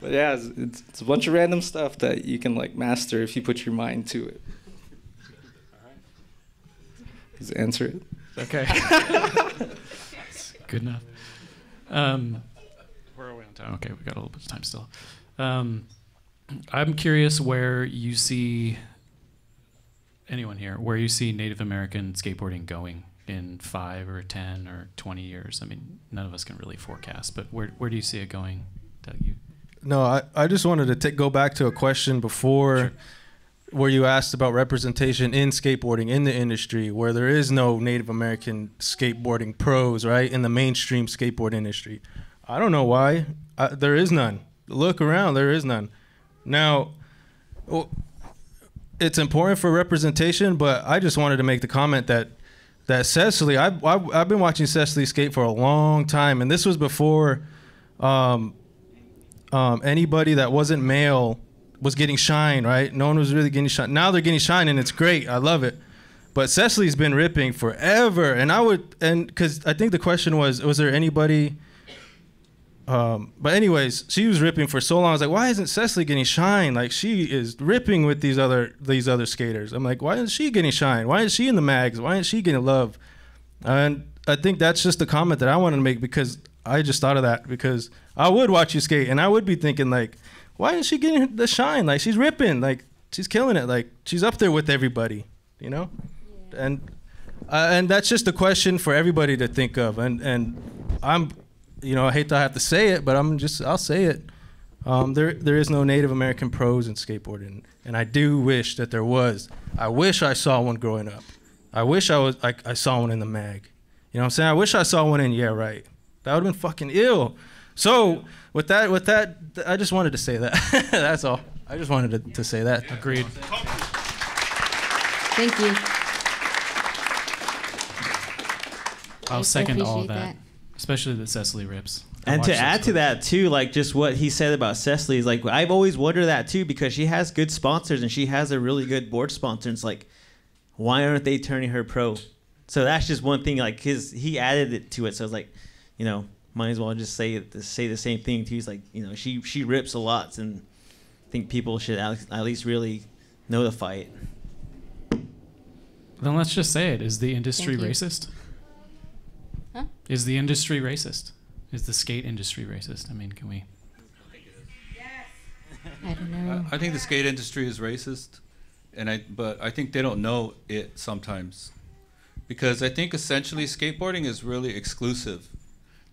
But yeah, it's, it's, it's a bunch of random stuff that you can like master if you put your mind to it. Just answer it. Okay. Good enough. Um, where are we on time? Okay, we got a little bit of time still. Um, I'm curious where you see anyone here, where you see Native American skateboarding going in five or ten or twenty years. I mean, none of us can really forecast, but where where do you see it going? Doug, you No, I, I just wanted to take, go back to a question before where you asked about representation in skateboarding in the industry where there is no Native American skateboarding pros, right? In the mainstream skateboard industry. I don't know why. I, there is none. Look around, there is none. Now, it's important for representation, but I just wanted to make the comment that that Cecely, I, I, I've been watching Cecely skate for a long time, and this was before um, um, anybody that wasn't male was getting shine, right? No one was really getting shine. Now they're getting shine, and it's great. I love it. But Cecely's been ripping forever, and I would, and because I think the question was, was there anybody? Um, but anyways, she was ripping for so long. I was like, why isn't Cecely getting shine? Like she is ripping with these other these other skaters. I'm like, why isn't she getting shine? Why is she in the mags? Why isn't she getting love? And I think that's just a comment that I wanted to make because I just thought of that because I would watch you skate and I would be thinking like, why isn't she getting the shine? Like she's ripping, like she's killing it, like she's up there with everybody, you know? And uh, and that's just a question for everybody to think of. And and I'm, you know, I hate to have to say it, but I'm just I'll say it. Um, there there is no Native American pros in skateboarding, and I do wish that there was. I wish I saw one growing up. I wish I was I, I saw one in the mag. You know what I'm saying? I wish I saw one in Yeah Right. That would have been fucking ill. So with that with that, I just wanted to say that. That's all. I just wanted to, to say that. Agreed. Thank you. I'll I second all of appreciate that, especially the Cecely rips. I And to add to that too, like just what he said about Cecely is like I've always wondered that too because she has good sponsors and she has a really good board sponsor. And it's like, why aren't they turning her pro? So that's just one thing. Like his he added it to it. So it's like, you know, might as well just say say the same thing too. He's like, you know, she she rips a lot, and I think people should at at least really know the fight. Then let's just say it. Is the industry racist? Huh? Is the industry racist? Is the skate industry racist? I mean, can we? I don't know. I, I think the skate industry is racist, and I but I think they don't know it sometimes, because I think essentially skateboarding is really exclusive.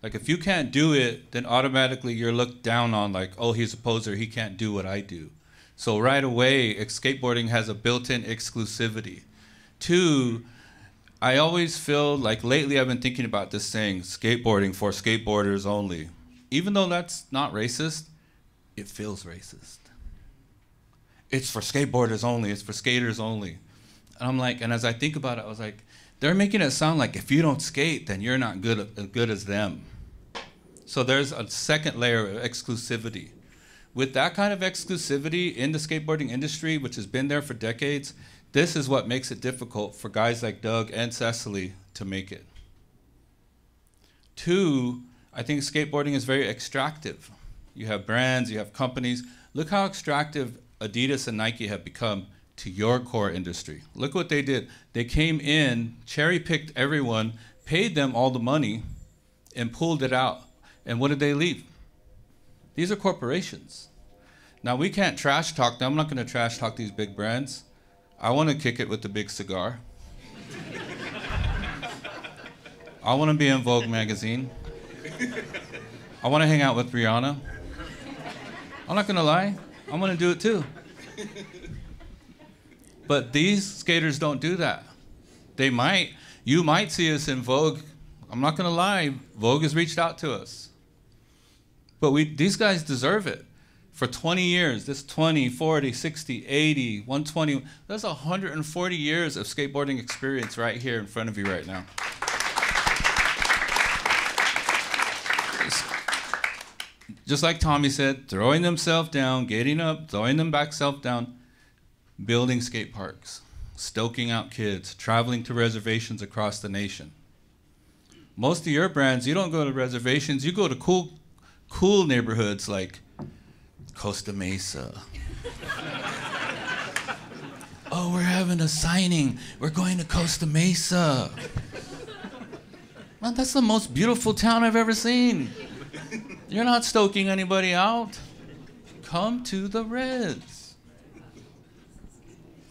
Like if you can't do it, then automatically you're looked down on. Like oh he's a poser, he can't do what I do. So right away, skateboarding has a built-in exclusivity. Two, I always feel like lately I've been thinking about this saying, skateboarding for skateboarders only. Even though that's not racist, it feels racist. It's for skateboarders only, it's for skaters only. And I'm like, and as I think about it, I was like, they're making it sound like if you don't skate, then you're not good as good as them. So there's a second layer of exclusivity. With that kind of exclusivity in the skateboarding industry, which has been there for decades, this is what makes it difficult for guys like Doug and Cecely to make it. Two, I think skateboarding is very extractive. You have brands, you have companies. Look how extractive Adidas and Nike have become to your core industry. Look what they did. They came in, cherry picked everyone, paid them all the money, and pulled it out. And what did they leave? These are corporations. Now, we can't trash talk them. I'm not going to trash talk these big brands. I want to kick it with the big cigar. I want to be in Vogue magazine. I want to hang out with Rihanna. I'm not going to lie, I'm going to do it too. But these skaters don't do that. They might, you might see us in Vogue. I'm not going to lie, Vogue has reached out to us. But we, these guys deserve it. For 20 years, this 20, 40, 60, 80, 120, that's 140 years of skateboarding experience right here in front of you right now. Just like Tommy said, throwing themselves down, getting up, throwing them back self down, building skate parks, stoking out kids, traveling to reservations across the nation. Most of your brands, you don't go to reservations, you go to cool cool neighborhoods like Costa Mesa. oh, we're having a signing. We're going to Costa Mesa. Man, that's the most beautiful town I've ever seen. You're not stoking anybody out. Come to the Reds.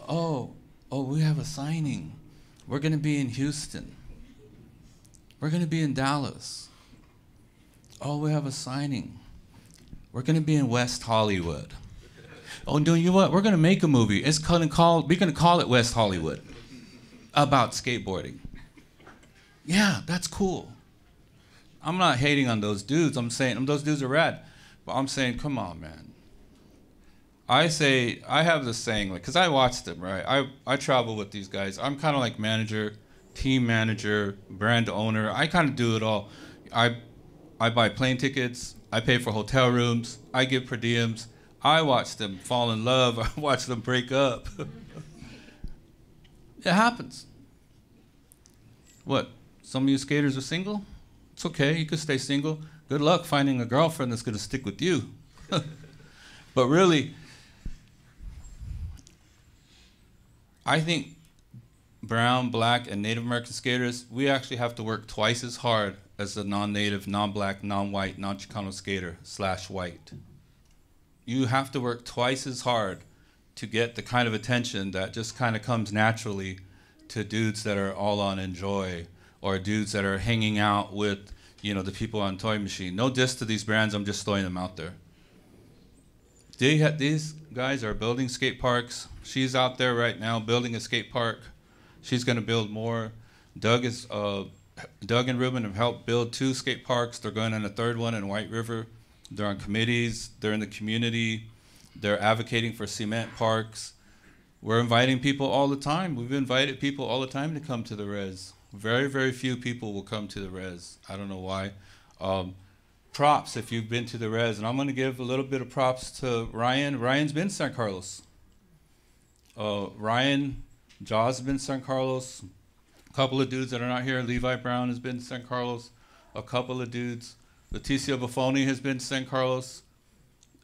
Oh, oh, we have a signing. We're going to be in Houston. We're going to be in Dallas. Oh, we have a signing. We're going to be in West Hollywood. Oh, no, you know what? We're going to make a movie. It's going to call. We're going to call it West Hollywood, about skateboarding. Yeah, that's cool. I'm not hating on those dudes. I'm saying those dudes are rad, but I'm saying, come on, man. I say I have this saying, like, cause I watch them, right? I I travel with these guys. I'm kind of like manager, team manager, brand owner. I kind of do it all. I I buy plane tickets. I pay for hotel rooms. I give per diems. I watch them fall in love. I watch them break up. it happens. What? Some of you skaters are single? It's okay. You could stay single. Good luck finding a girlfriend that's going to stick with you. but really, I think brown, black, and Native American skaters, we actually have to work twice as hard as a non-native, non-black, non-white, non-Chicano skater slash white. You have to work twice as hard to get the kind of attention that just kind of comes naturally to dudes that are all on Enjoi or dudes that are hanging out with you know the people on Toy Machine. No diss to these brands. I'm just throwing them out there. They ha- these guys are building skate parks. She's out there right now building a skate park. She's going to build more. Doug is uh, Doug and Reuden have helped build two skate parks. They're going on a third one in White River. They're on committees. They're in the community. They're advocating for cement parks. We're inviting people all the time. We've invited people all the time to come to the res. Very, very few people will come to the res. I don't know why. Um, props if you've been to the res, and I'm going to give a little bit of props to Ryan. Ryan's been San Carlos. Uh, Ryan, Jaws has been San Carlos A couple of dudes that are not here. Levi Brown has been San Carlos. A couple of dudes. Leticia Bufoni has been San Carlos.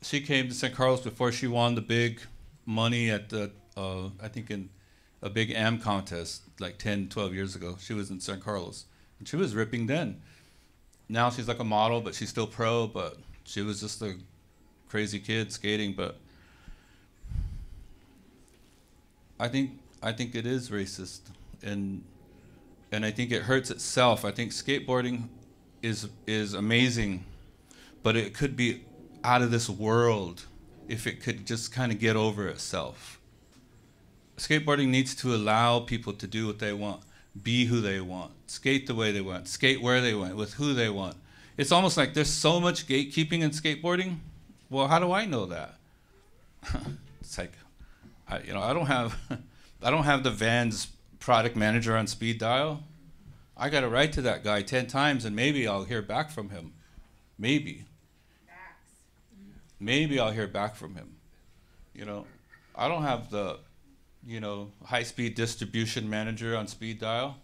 She came to San Carlos before she won the big money at the, uh, I think in a big AM contest like 10, 12 years ago. She was in San Carlos. And she was ripping then. Now she's like a model, but she's still pro, but she was just a crazy kid skating, but I think I think it is racist and and I think it hurts itself. I think skateboarding is is amazing, but it could be out of this world if it could just kind of get over itself. Skateboarding needs to allow people to do what they want, be who they want, skate the way they want, skate where they want, with who they want. It's almost like there's so much gatekeeping in skateboarding. Well, how do I know that? it's like, I, you know, I don't have, I don't have the Vans product manager on speed dial. I got to write to that guy 10 times and maybe I'll hear back from him. Maybe. Maybe I'll hear back from him. You know, I don't have the, you know, high speed distribution manager on speed dial.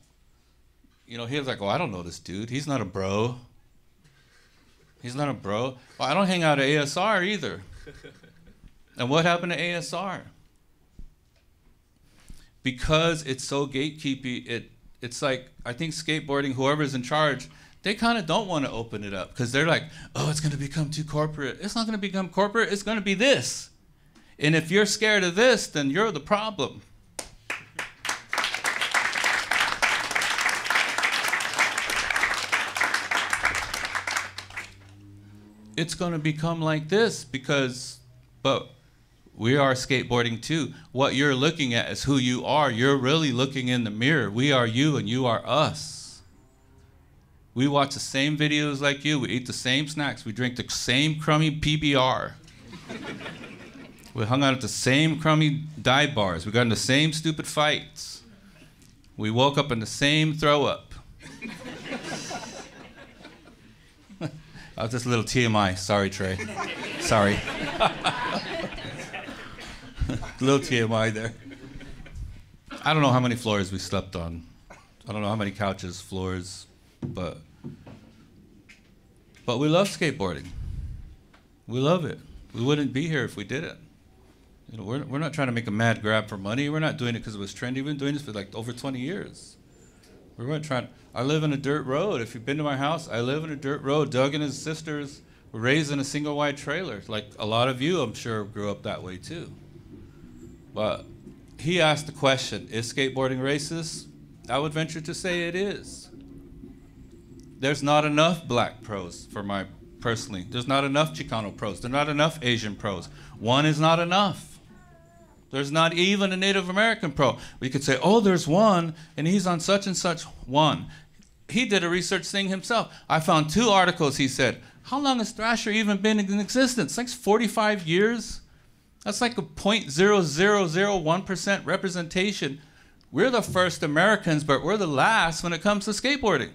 You know, he was like, oh, I don't know this dude. He's not a bro. He's not a bro. Well, I don't hang out at ASR either. and what happened to ASR? because it's so gatekeepy, it it's like I think skateboarding, whoever's in charge, they kind of don't want to open it up because they're like, oh, it's going to become too corporate. It's not going to become corporate. It's going to be this. And if you're scared of this, then you're the problem. It's going to become like this because, but we are skateboarding too. What you're looking at is who you are. You're really looking in the mirror. We are you and you are us. We watch the same videos like you. We eat the same snacks. We drink the same crummy PBR. we hung out at the same crummy dive bars. We got in the same stupid fights. We woke up in the same throw up. Oh, just a little TMI. Sorry, Tray. Sorry. little TMI there. I don't know how many floors we slept on. I don't know how many couches, floors, but but we love skateboarding. We love it. We wouldn't be here if we didn't. You know, we're, we're not trying to make a mad grab for money. We're not doing it because it was trendy. We've been doing this for like over 20 years. We weren't trying. I live in a dirt road. If you've been to my house, I live in a dirt road. Doug and his sisters were raised in a single wide trailer. Like a lot of you, I'm sure, grew up that way too. But he asked the question Is skateboarding racist? I would venture to say it is. There's not enough black pros for my personally. There's not enough Chicano pros. There's not enough Asian pros. One is not enough. There's not even a Native American pro. We could say, oh, there's one, and he's on such and such one. He did a research thing himself. I found two articles, he said. How long has Thrasher even been in existence? Like 45 years? That's like a 0.0001% representation. We're the first Americans, but we're the last when it comes to skateboarding.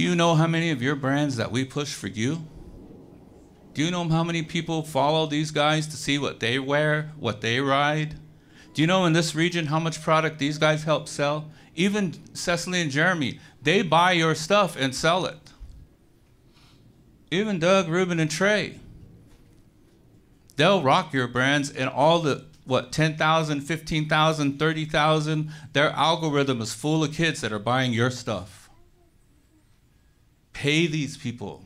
Do you know how many of your brands that we push for you? Do you know how many people follow these guys to see what they wear, what they ride? Do you know in this region how much product these guys help sell? Even Cecely and Jeremy, they buy your stuff and sell it. Even Doug, Reuden, and Tray. They'll rock your brands and all the what 10,000, 15,000, 30,000, their algorithm is full of kids that are buying your stuff. Pay these people.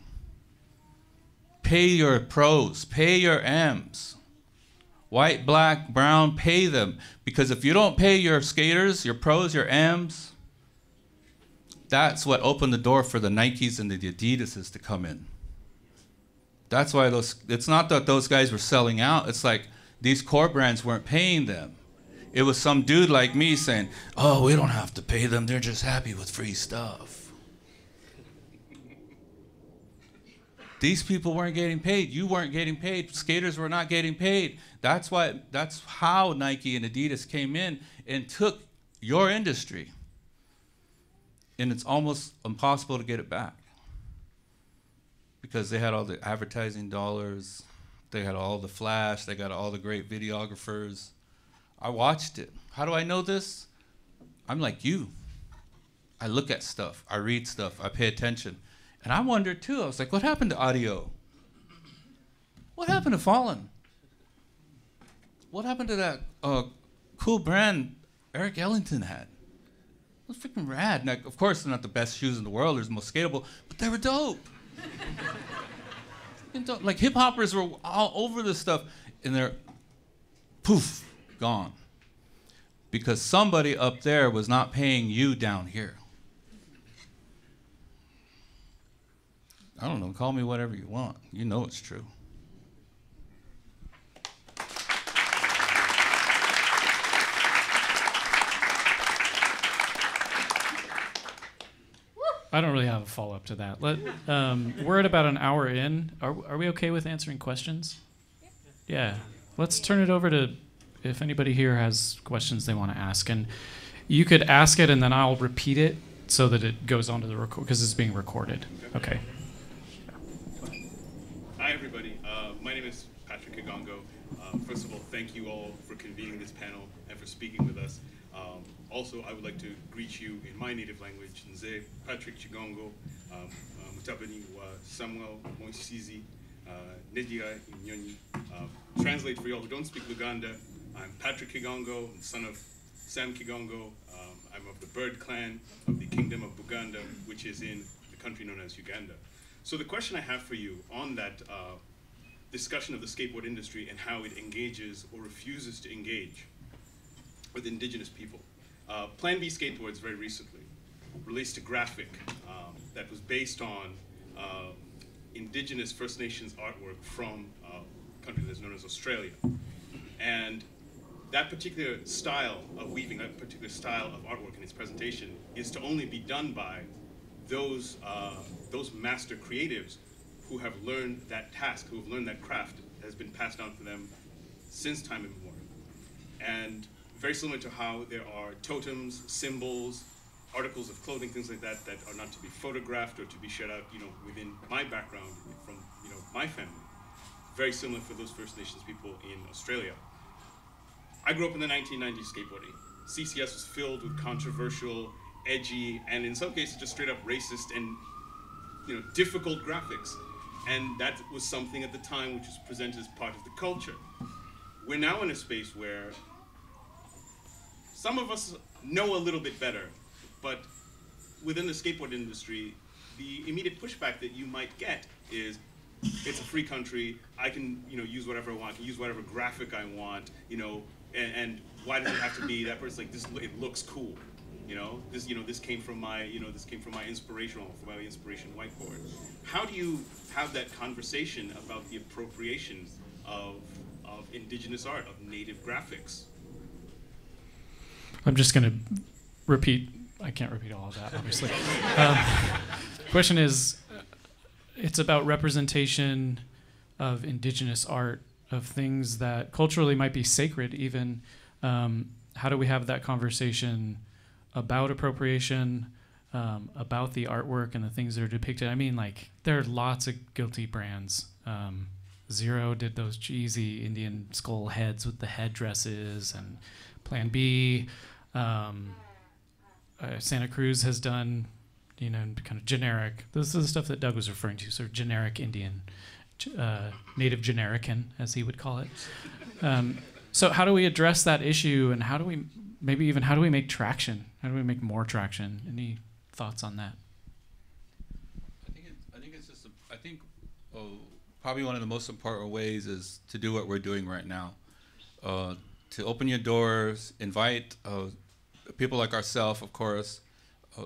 Pay your pros, pay your M's. White, black, brown, pay them. Because if you don't pay your skaters, your pros, your M's, that's what opened the door for the Nikes and the Adidases to come in. That's why those, it's not that those guys were selling out. It's like these core brands weren't paying them. It was some dude like me saying, oh, we don't have to pay them. They're just happy with free stuff. These people weren't getting paid. You weren't getting paid. Skaters were not getting paid. That's why that's how Nike and Adidas came in and took your industry. And it's almost impossible to get it back. Because they had all the advertising dollars, they had all the flash, they got all the great videographers. I watched it. How do I know this? I'm like you. I look at stuff, I read stuff, I pay attention. And I wondered too. I was like, what happened to audio? What happened to Fallen? What happened to that uh, cool brand Erik Ellington had? It was freaking rad. Now, of course, they're not the best shoes in the world, they're the most skatable, but they were dope. dope. Like hip hoppers were all over this stuff, and they're poof, gone. Because somebody up there was not paying you down here. I don't know, call me whatever you want. You know it's true. I don't really have a follow up to that. Let, um, we're at about an hour in. Are, are we okay with answering questions? Yeah. Let's turn it over to if anybody here has questions they want to ask. And you could ask it and then I'll repeat it so that it goes onto the record because it's being recorded. Okay. Hi, everybody. Uh, my name is Patrick Kigongo. Uh, first of all, thank you all for convening this panel and for speaking with us. Um, also, I would like to greet you in my native language, Nze Patrick Chigongo, um, uh, Mutabani wa Samuel Moisizi, uh, Nidia Inyonyi. Uh, translate for y'all who don't speak Luganda, I'm Patrick Kigongo, son of Sam Kigongo. Um, I'm of the Bird clan of the Kingdom of Buganda, which is in the country known as Uganda. So the question I have for you on that uh, discussion of the skateboard industry and how it engages or refuses to engage with indigenous people. Uh, Plan B Skateboards very recently released a graphic um, that was based on uh, indigenous First Nations artwork from uh, a country that's known as Australia. And that particular style of weaving, that particular style of artwork in its presentation is to only be done by those, uh, those master creatives who have learned that task, who have learned that craft has been passed down for them since time immemorial. And very similar to how there are totems, symbols, articles of clothing, things like that, that are not to be photographed or to be shared out, you know, within my background, from, you know, my family. Very similar for those First Nations people in Australia. I grew up in the 1990s skateboarding. CCS was filled with controversial, edgy, and in some cases just straight up racist and, you know, difficult graphics. And that was something at the time which was presented as part of the culture. We're now in a space where some of us know a little bit better, but within the skateboard industry, the immediate pushback that you might get is it's a free country. I can, you know, use whatever I want. I can use whatever graphic I want. You know, and, and why does it have to be that person? Like this, it looks cool. You know, this, you know, this came from my, you know, this came from my inspirational, from my inspiration whiteboard. How do you have that conversation about the appropriation of of indigenous art, of native graphics? I'm just going to repeat. I can't repeat all of that, obviously. um, question is, it's about representation of indigenous art, of things that culturally might be sacred. Even um, how do we have that conversation about appropriation, um, about the artwork and the things that are depicted? I mean, like there are lots of guilty brands. Um, Zero did those cheesy Indian skull heads with the headdresses, and Plan B. Um, uh, Santa Cruz has done, you know, kind of generic. This is the stuff that Doug was referring to, sort of generic Indian, uh, native generican, as he would call it. Um, so, how do we address that issue, and how do we, maybe even how do we make traction? How do we make more traction? Any thoughts on that? I think it's, I think it's just. A, I think oh, probably one of the most important ways is to do what we're doing right now. Uh, to open your doors, invite uh, people like ourselves, of course, uh,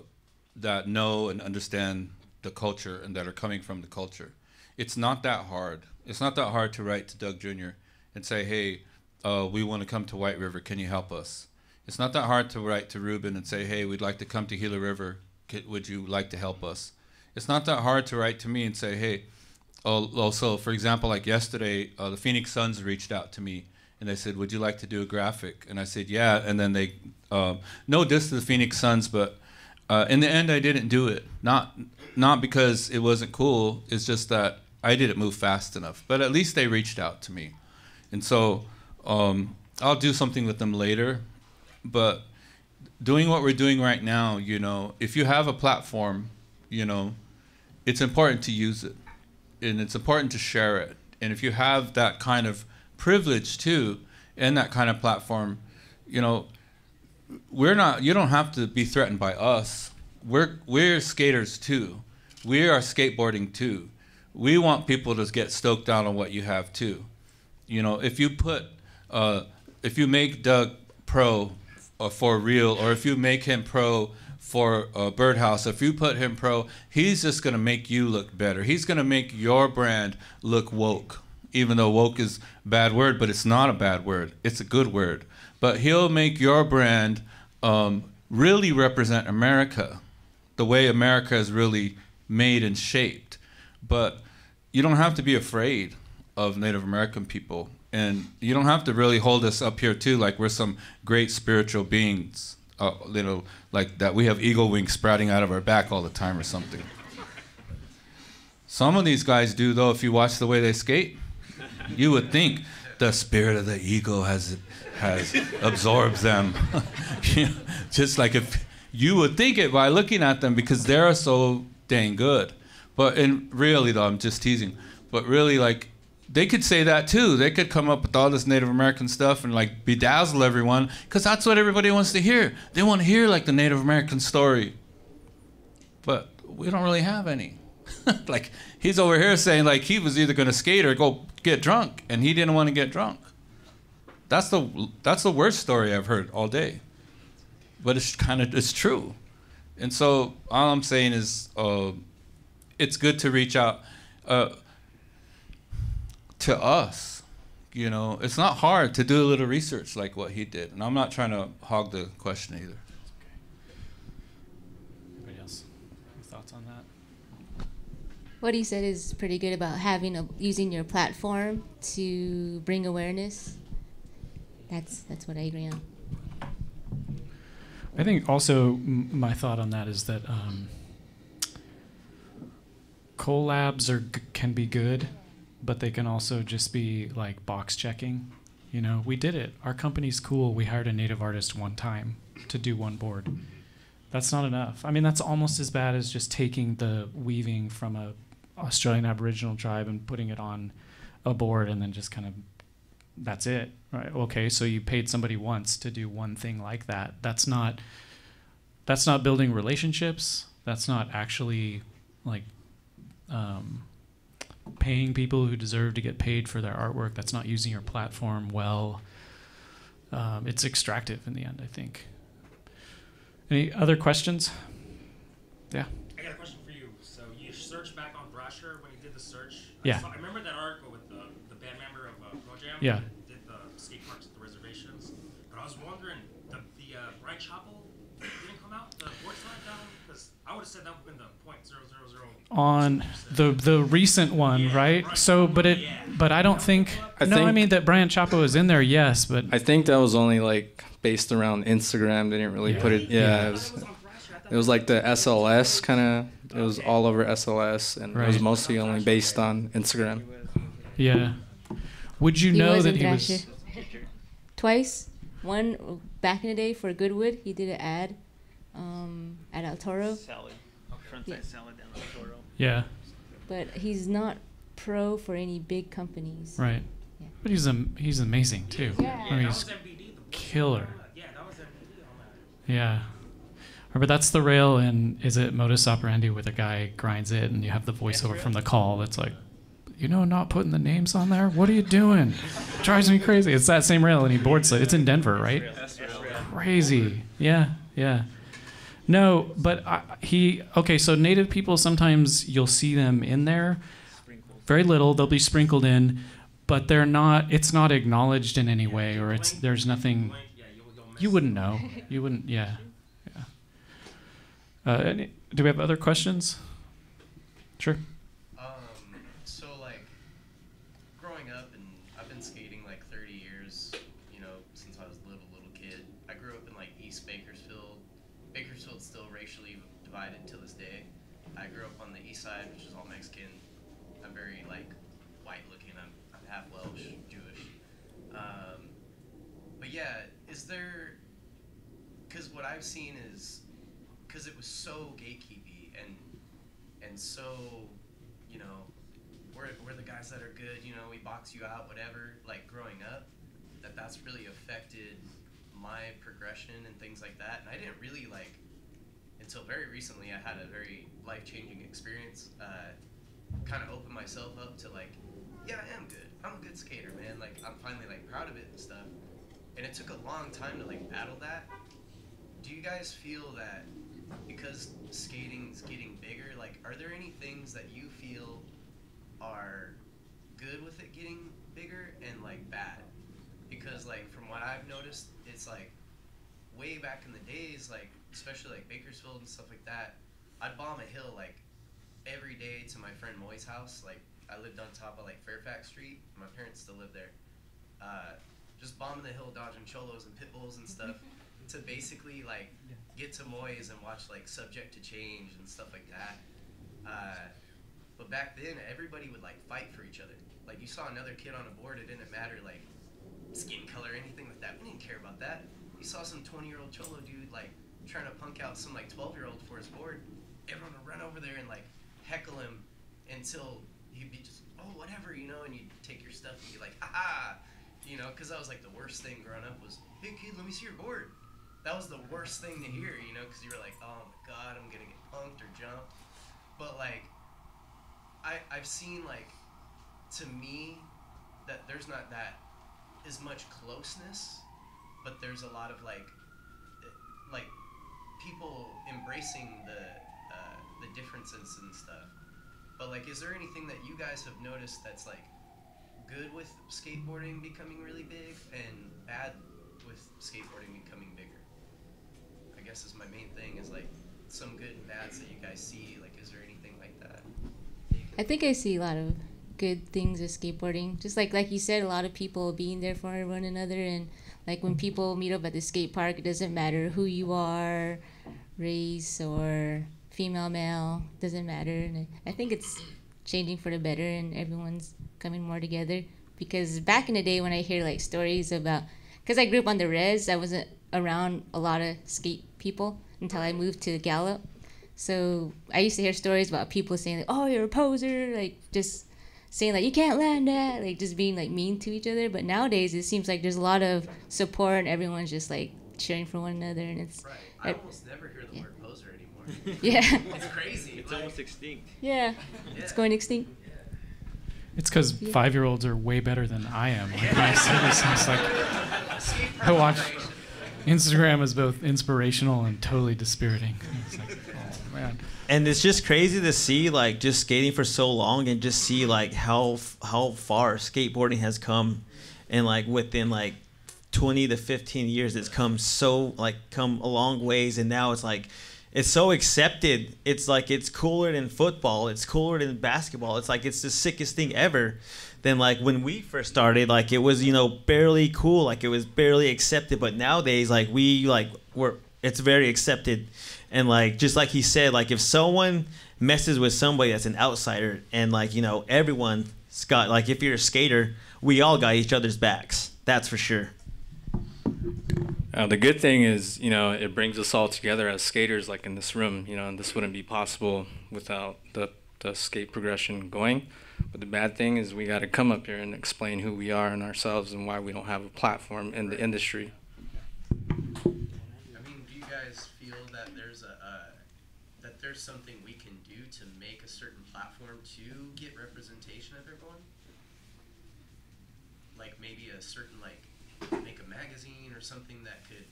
that know and understand the culture and that are coming from the culture. It's not that hard. It's not that hard to write to Doug Jr. and say, hey, uh, we want to come to White River. Can you help us? It's not that hard to write to Reuden and say, hey, we'd like to come to Gila River. would you like to help us? It's not that hard to write to me and say, hey, also, for example, like yesterday, uh, the Phoenix Suns reached out to me and they said, "Would you like to do a graphic?" And I said, "Yeah." And then they, uh, no diss to the Phoenix Suns, but uh, in the end, I didn't do it. Not not because it wasn't cool. It's just that I didn't move fast enough. But at least they reached out to me, and so um, I'll do something with them later. But doing what we're doing right now, you know, if you have a platform, you know, it's important to use it, and it's important to share it. And if you have that kind of privilege too and that kind of platform. You know, we're not. You don't have to be threatened by us. We're we're skaters too. We are skateboarding too. We want people to get stoked out on what you have too. You know, if you put, uh, if you make Doug pro uh, for real, or if you make him pro for uh, Birdhouse, if you put him pro, he's just gonna make you look better. He's gonna make your brand look woke even though woke is bad word, but it's not a bad word. It's a good word. But he'll make your brand um, really represent America, the way America is really made and shaped. But you don't have to be afraid of Native American people. And you don't have to really hold us up here too, like we're some great spiritual beings, uh, you know, like that we have eagle wings sprouting out of our back all the time or something. Some of these guys do, though, if you watch the way they skate you would think the spirit of the ego has has absorbs them. just like if you would think it by looking at them because they're so dang good. But in really though, I'm just teasing. but really like they could say that too. They could come up with all this Native American stuff and like bedazzle everyone because that's what everybody wants to hear. They want to hear like the Native American story, but we don't really have any. like he's over here saying like he was either gonna skate or go get drunk, and he didn't want to get drunk. That's the that's the worst story I've heard all day, but it's kind of it's true, and so all I'm saying is uh, it's good to reach out uh, to us. You know, it's not hard to do a little research like what he did, and I'm not trying to hog the question either. Anybody else? Any thoughts on that? What he said is pretty good about having a using your platform to bring awareness. That's that's what I agree on. I think also m- my thought on that is that um, collabs are g- can be good, but they can also just be like box checking. You know, we did it. Our company's cool. We hired a native artist one time to do one board. That's not enough. I mean, that's almost as bad as just taking the weaving from a Australian Aboriginal tribe and putting it on a board and then just kind of that's it right okay so you paid somebody once to do one thing like that that's not that's not building relationships that's not actually like um, paying people who deserve to get paid for their artwork that's not using your platform well um, it's extractive in the end i think any other questions yeah I got a question for you. So you searched back on Thrasher when you did the search. Yeah. I, saw, I remember that article with the, the band member of uh, Pro Jam. Yeah. that Did the skate parks at the reservations. But I was wondering, the, the uh, Brian Chappell didn't come out? The board slide down? Because I would have said that would have been the point zero zero zero. on the the recent one, right? So, but it, but I don't think. I no, I mean that Brian Chapo is in there, yes, but I think that was only like based around Instagram. They didn't really put it. Yeah, Yeah. It, was, it was like the SLS kind of. It was all over SLS, and it was mostly only based on Instagram. yeah. Would you He know was that in he was? Thrasher. Twice. One back in the day for Goodwood, he did an ad um, at El Toro. Salad. Frontside Yeah. salad down the Toro. Yeah, But he's not pro for any big companies. right. But he's am- he's amazing too. Yeah. I mean, he's killer. Yeah. Or, but that's the rail, and is it modus operandi where the guy grinds it, and you have the voiceover from the call that's like, you know, not putting the names on there. What are you doing? It drives me crazy. It's that same rail, and he boards it. It's in Denver, right? Crazy. Yeah, yeah. No, but I, he okay. So native people sometimes you'll see them in there, very little. They'll be sprinkled in, but they're not. It's not acknowledged in any way, or it's there's nothing. You wouldn't know. You wouldn't. Yeah. Yeah. Uh, any, do we have other questions? Sure. Um, so like, growing up, and I've been skating like 30 years, you know, since I was a little, little kid. I grew up in like East Bakersfield. Bakersfield's still racially divided to this day. I grew up on the east side, which is all Mexican. I'm very like white looking. I'm, I'm half Welsh, Jewish. Um, but yeah, is there? Because what I've seen is, because it was so gatekeepy and and so, you know, we're, we're the guys that are good, box you out, whatever, like growing up, that that's really affected my progression and things like that. And I didn't really like, until very recently, I had a very life changing experience, uh, kind of opened myself up to like, yeah, I am good. I'm a good skater, man. Like, I'm finally like proud of it and stuff. And it took a long time to like battle that. Do you guys feel that because skating's getting bigger, like, are there any things that you feel are good with it getting bigger and like bad? Because like from what I've noticed, it's like way back in the days, like especially like Bakersfield and stuff like that, I'd bomb a hill like every day to my friend Moy's house. Like I lived on top of like Fairfax Street. My parents still live there. Uh, just bombing the hill, dodging cholos and pit bulls and stuff, to basically like get to Moy's and watch like Subject to Change and stuff like that. Uh, but back then, everybody would like fight for each other. Like you saw another kid on a board, it didn't matter like skin color, anything like that. We didn't care about that. You saw some 20 year old cholo dude like trying to punk out some like 12 year old for his board. Everyone would run over there and like heckle him until he'd be just oh whatever, you know, and you'd take your stuff and be like, ah, you know, because that was like the worst thing growing up was, hey kid, let me see your board. That was the worst thing to hear, you know, because you were like, oh my god, I'm gonna get punked or jumped. But like, I I've seen like, to me, that there's not that as much closeness, but there's a lot of like, like people embracing the uh, the differences and stuff. But like, is there anything that you guys have noticed that's like good with skateboarding becoming really big and bad with skateboarding becoming bigger? I guess is my main thing is like some good and bads that you guys see. Like, is there anything like that? I think I see a lot of good things with skateboarding. Just like like you said, a lot of people being there for one another, and like when people meet up at the skate park, it doesn't matter who you are, race or female, male, doesn't matter. And I think it's changing for the better, and everyone's coming more together. Because back in the day, when I hear like stories about, because I grew up on the res, I wasn't around a lot of skate people until I moved to Gallup. So I used to hear stories about people saying like, "Oh, you're a poser," like just saying like you can't land that, like just being like mean to each other. But nowadays it seems like there's a lot of support and everyone's just like cheering for one another, and it's Right. I almost never hear the word poser anymore. Yeah. it's crazy. It's like- almost extinct. yeah, it's going extinct. It's because Yeah. five year olds are way better than I am. Like, when I say this, it's like I watch Instagram is both inspirational and totally dispiriting. It's like, oh man. And it's just crazy to see like just skating for so long and just see like how how far skateboarding has come and like within like 20 to 15 years it's come so like come a long ways and now it's like it's so accepted. It's like it's cooler than football. It's cooler than basketball. It's like it's the sickest thing ever than like when we first started. Like it was you know barely cool. Like it was barely accepted. But nowadays like we like we're it's very accepted. And like just like he said like if someone messes with somebody that's an outsider and like you know everyone's got like if you're a skater we all got each other's backs. That's for sure. Uh, the good thing is, you know, it brings us all together as skaters, like in this room, you know, and this wouldn't be possible without the, the skate progression going. But the bad thing is we got to come up here and explain who we are and ourselves and why we don't have a platform in the industry. I mean, do you guys feel that there's a uh, that there's something we can do to make a certain platform to get representation of everyone? Like maybe a certain like make a magazine or something that could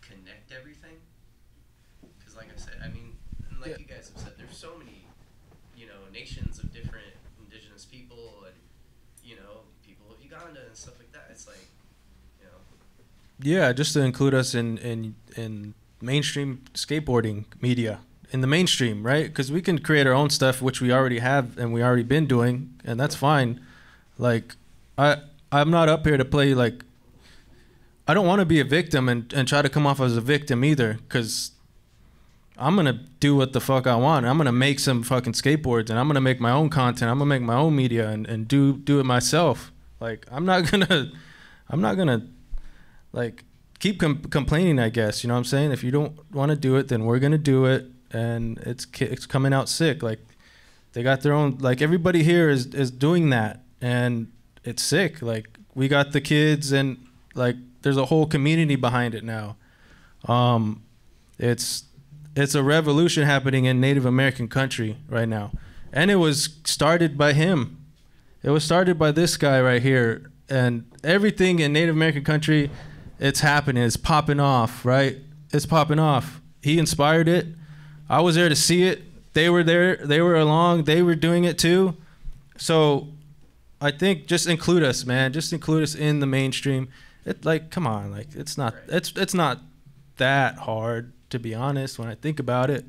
connect everything. Because like I said, I mean, and like you guys have said, there's so many, you know, nations of different indigenous people and you know people of Uganda and stuff like that. It's like, you know. Yeah, just to include us in in in mainstream skateboarding media in the mainstream, right? Because we can create our own stuff, which we already have and we already been doing, and that's fine. Like, I I'm not up here to play like. I don't want to be a victim and, and try to come off as a victim either, because I'm gonna do what the fuck I want. I'm gonna make some fucking skateboards and I'm gonna make my own content. I'm gonna make my own media and, and do do it myself. Like I'm not gonna I'm not gonna like keep com- complaining i guess you know what i'm saying if you don't want to do it then we're gonna do it and it's it's coming out sick. Like they got their own like everybody here is is doing that and it's sick. Like we got the kids and like there's a whole community behind it now. Um it's it's a revolution happening in native american country right now. And it was started by him. It was started by this guy right here. And everything in native american country it's happening. It's popping off right? It's popping off. He inspired it i was there to see it. They were there they were along they were doing it too. So i think just include us man. Just include us in the mainstream. It like come on like it's not it's it's not that hard to be honest when i think about it.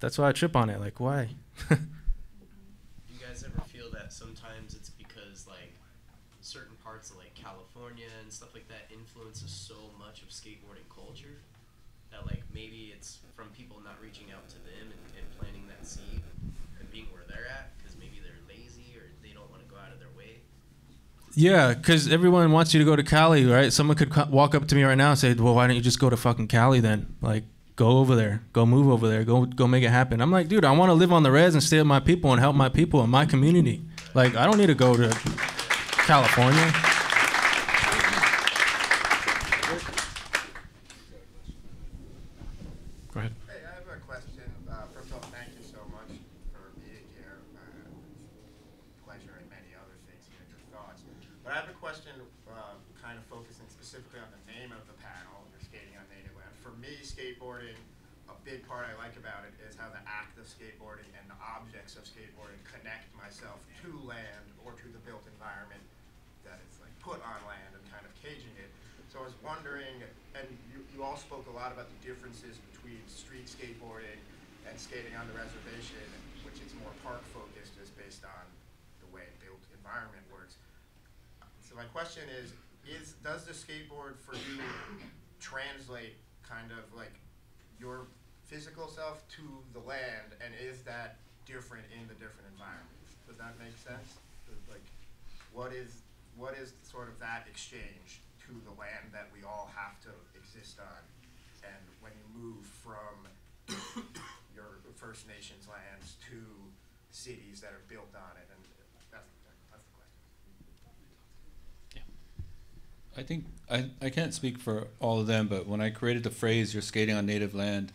That's why i trip on it like why Do you guys ever feel that sometimes it's because like certain parts of like California and stuff like that influences so much of skateboarding culture that like maybe it's from people not reaching out to them and, and planting that seed and being where they're at because maybe they're lazy or they don't want to go out of their way. Yeah, because everyone wants you to go to Cali, right? Someone could walk up to me right now and say, "Well, why don't you just go to fucking Cali then? Like, go over there, go move over there, go go make it happen." I'm like, dude, I want to live on the res and stay with my people and help my people in my community. Like I don't need to go to California. Go ahead. Hey, I have a question. Uh, first of all, thank you so much for being here. Uh, pleasure and many other things, hearing your thoughts. But I have a question uh, kind of focusing specifically on the name of the panel, You're Skating on Native Land. For me, skateboarding, a big part I like about it is how the act of skateboarding and the objects of skateboarding connect myself to land or to the built environment that is like put on land and kind of caging it. So I was wondering, and you, you all spoke a lot about the differences between street skateboarding and skating on the reservation, which is more park focused, just based on the way built environment works. So my question is, is does the skateboard for you translate kind of like your physical self to the land, and is that different in the different environments? Does that make sense? Like, what is what is sort of that exchange to the land that we all have to exist on? And when you move from your First Nations lands to cities that are built on it, and that's, that's the question. I think I, I can't speak for all of them, but when I created the phrase "you're skating on native land,"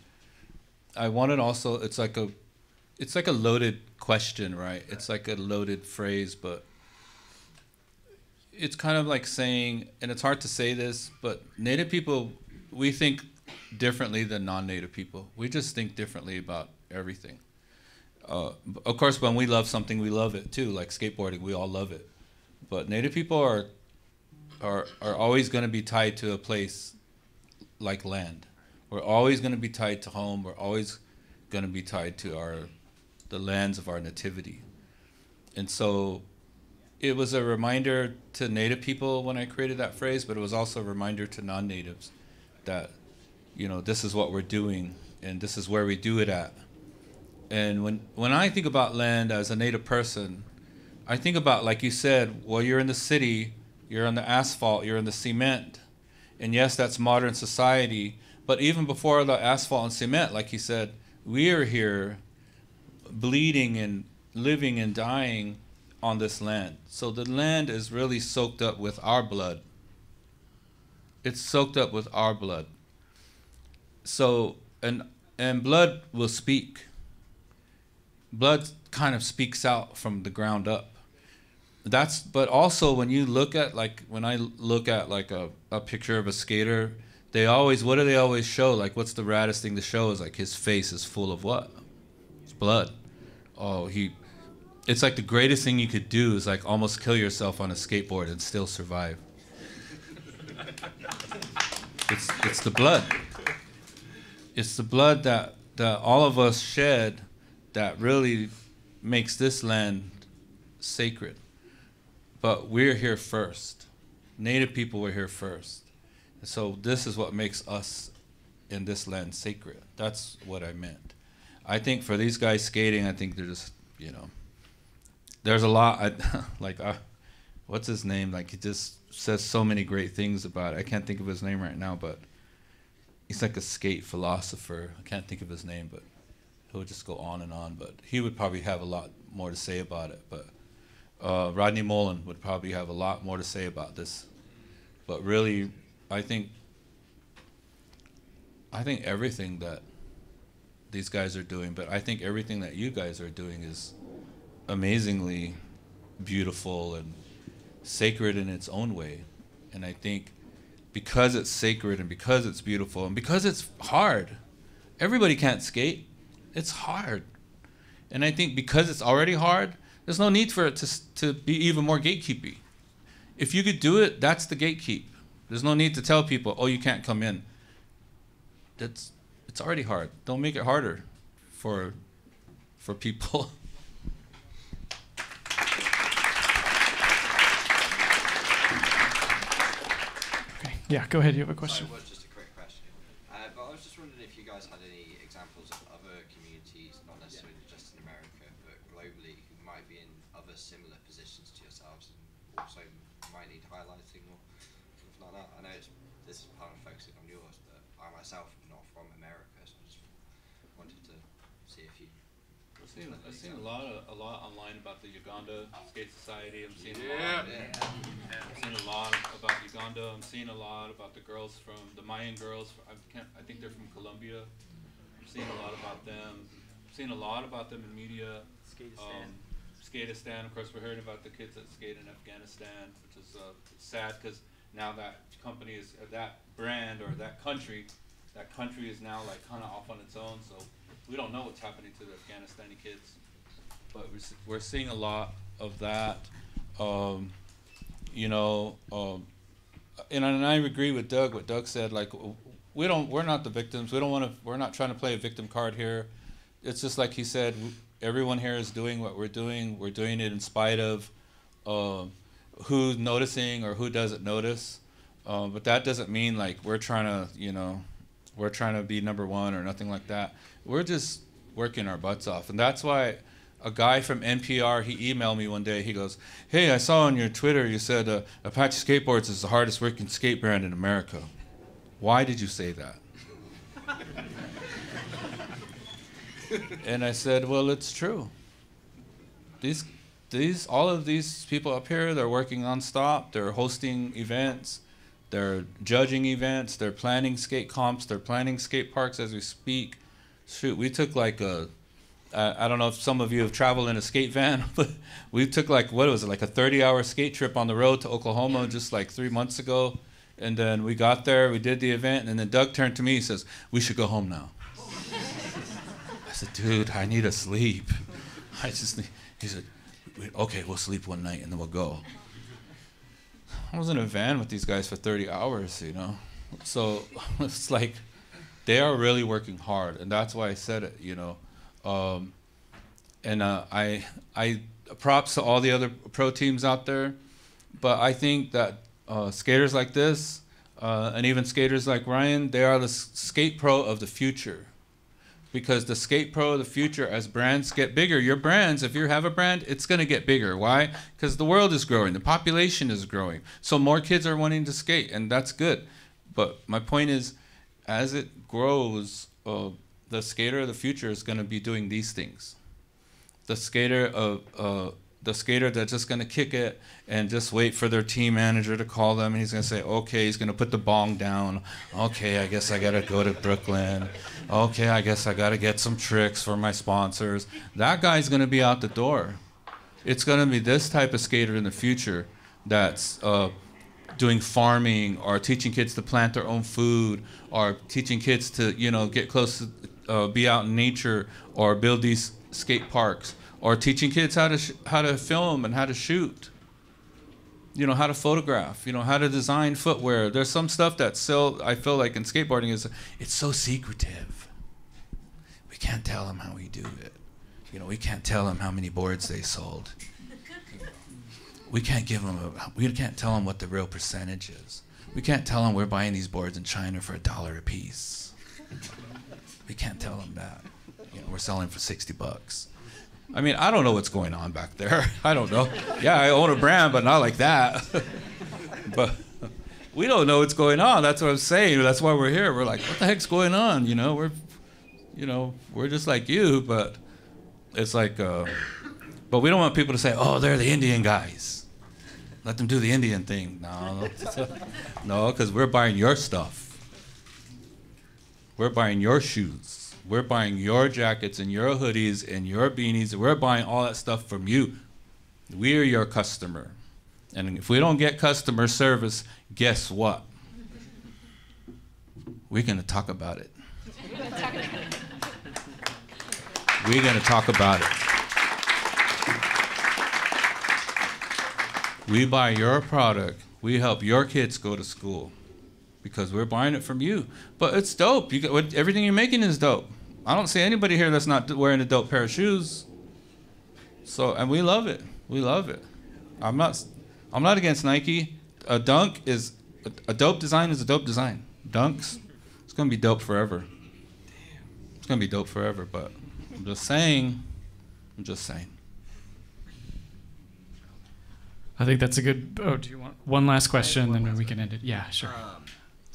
I wanted also it's like a it's like a loaded question, right? It's like a loaded phrase, but it's kind of like saying, and it's hard to say this, but Native people we think differently than non-Native people. We just think differently about everything. Uh, of course, when we love something, we love it too. Like skateboarding, we all love it. But Native people are are are always going to be tied to a place like land. We're always going to be tied to home. We're always going to be tied to our the lands of our nativity. And so it was a reminder to native people when I created that phrase, but it was also a reminder to non-natives that you know, this is what we're doing and this is where we do it at. And when when I think about land as a native person, I think about like you said, well you're in the city you're on the asphalt, you're in the cement. And yes, that's modern society. But even before the asphalt and cement, like you said, we are here bleeding and living and dying on this land. So the land is really soaked up with our blood. It's soaked up with our blood. So and and blood will speak. Blood kind of speaks out from the ground up that's but also when you look at like when I look at like a, a picture of a skater, they always what do they always show? Like what's the raddest thing to show is like his face is full of what? It's blood. Oh, he it's like the greatest thing you could do is like almost kill yourself on a skateboard and still survive. it's it's the blood. It's the blood that that all of us shed that really makes this land sacred. But we're here first. Native people were here first. So this is what makes us in this land sacred. That's what I meant. I think for these guys skating, I think they're just, you know, there's a lot. I, like, uh, what's his name? Like, he just says so many great things about it. I can't think of his name right now, but he's like a skate philosopher. I can't think of his name, but he'll just go on and on. But he would probably have a lot more to say about it. But uh, Rodney Mullen would probably have a lot more to say about this. But really, I think I think everything that these guys are doing, but I think everything that you guys are doing is amazingly beautiful and sacred in its own way. And I think because it's sacred and because it's beautiful and because it's hard, everybody can't skate. It's hard. And I think because it's already hard, there's no need for it to, to be even more gatekeepy. If you could do it, that's the gatekeep. There's no need to tell people, oh, you can't come in. That's, it's already hard. Don't make it harder for, for people. Okay. Yeah, go ahead. You have a question. Sorry, well, just a quick question. Uh, but I was just wondering if you guys had any examples of other communities, not necessarily just in America, but globally, who might be in other similar positions to yourselves and also might need highlighting or something like that. I know it's, this is part of focusing on yours, but I myself am not from America, so I just wanted to see if you. I've seen, a lot of, a lot online about the Uganda Skate Society. I'm seeing a Yeah. lot. I've seen a lot about Uganda. I'm seeing a lot about the girls from the Mayan girls. I can't. I think they're from Colombia. I'm seeing a lot about them. I'm seeing a lot about them in media. Skateistan. Um, Skateistan. Of course, we're hearing about the kids that skate in Afghanistan, which is uh, sad because now that company is uh, that brand or that country, that country is now like kind of off on its own. So we don't know what's happening to the Afghanistani kids, but we're, seeing a lot of that. Um, you know, um, and, I- and I agree with Doug. What Doug said, like we don't, we're not the victims. We don't want to. We're not trying to play a victim card here. It's just like he said. Everyone here is doing what we're doing. We're doing it in spite of um, who's noticing or who doesn't notice. Um, but that doesn't mean like we're trying to, you know, we're trying to be number one or nothing like that. We're just working our butts off, and that's why a guy from NPR he emailed me one day. He goes, "Hey, I saw on your Twitter you said uh, Apache Skateboards is the hardest working skate brand in America. Why did you say that?" and I said, "Well, it's true. These, these, all of these people up here, they're working nonstop. They're hosting events, they're judging events, they're planning skate comps, they're planning skate parks as we speak. Shoot, we took like a, I I don't know if some of you have traveled in a skate van, but we took like what was it, like a 30-hour skate trip on the road to Oklahoma just like three months ago." And then we got there, we did the event, and then Doug turned to me. He says, "We should go home now." I said, dude, I need to sleep. I just need, he said, okay, we'll sleep one night and then we'll go. I was in a van with these guys for 30 hours, you know? So it's like they are really working hard. And that's why I said it, you know? Um, and uh, I, I props to all the other pro teams out there. But I think that uh, skaters like this, uh, and even skaters like Ryan, they are the skate pro of the future. Because the skate pro of the future as brands get bigger your brands if you have a brand it's going to get bigger. Why? Because the world is growing the population is growing. So more kids are wanting to skate and that's good. But my point is as it grows uh, the skater of the future is going to be doing these things. The skater of uh, the skater that's just going to kick it and just wait for their team manager to call them and he's going to say okay he's going to put the bong down. Okay i guess i got to go to brooklyn. Okay i guess i got to get some tricks for my sponsors. That guy's going to be out the door. It's going to be this type of skater in the future that's uh, doing farming or teaching kids to plant their own food or teaching kids to you know get close to uh, be out in nature or build these skate parks or teaching kids how to how to film and how to shoot. You know how to photograph you know how to design footwear. There's some stuff that's still i feel like in skateboarding is it's so secretive. We can't tell them how we do it. You know we can't tell them how many boards they sold. We can't give them a, we can't tell them what the real percentage is. We can't tell them we're buying these boards in china for a dollar a piece we can't tell them that you know we're selling for 60 bucks I mean, I don't know what's going on back there. I don't know. Yeah, I own a brand, but not like that. but we don't know what's going on. That's what I'm saying. That's why we're here. We're like, what the heck's going on? You know, we're, you know, we're just like you, but it's like, uh, but we don't want people to say, oh, they're the Indian guys. Let them do the Indian thing. No, no, because we're buying your stuff. We're buying your shoes. We're buying your jackets and your hoodies and your beanies. We're buying all that stuff from you. We are your customer. And if we don't get customer service, guess what? We're going to talk about it. We're going to talk about it. We buy your product. We help your kids go to school because we're buying it from you. But it's dope. You get, what, everything you're making is dope. I don't see anybody here that's not wearing a dope pair of shoes. So, and we love it. We love it. I'm not, I'm not against Nike. A dunk is, a, a dope design is a dope design. Dunks, it's gonna be dope forever. It's gonna be dope forever. But I'm just saying. I'm just saying. I think that's a good. Oh, do you want one last question, and then we can end it? Yeah, sure. Um,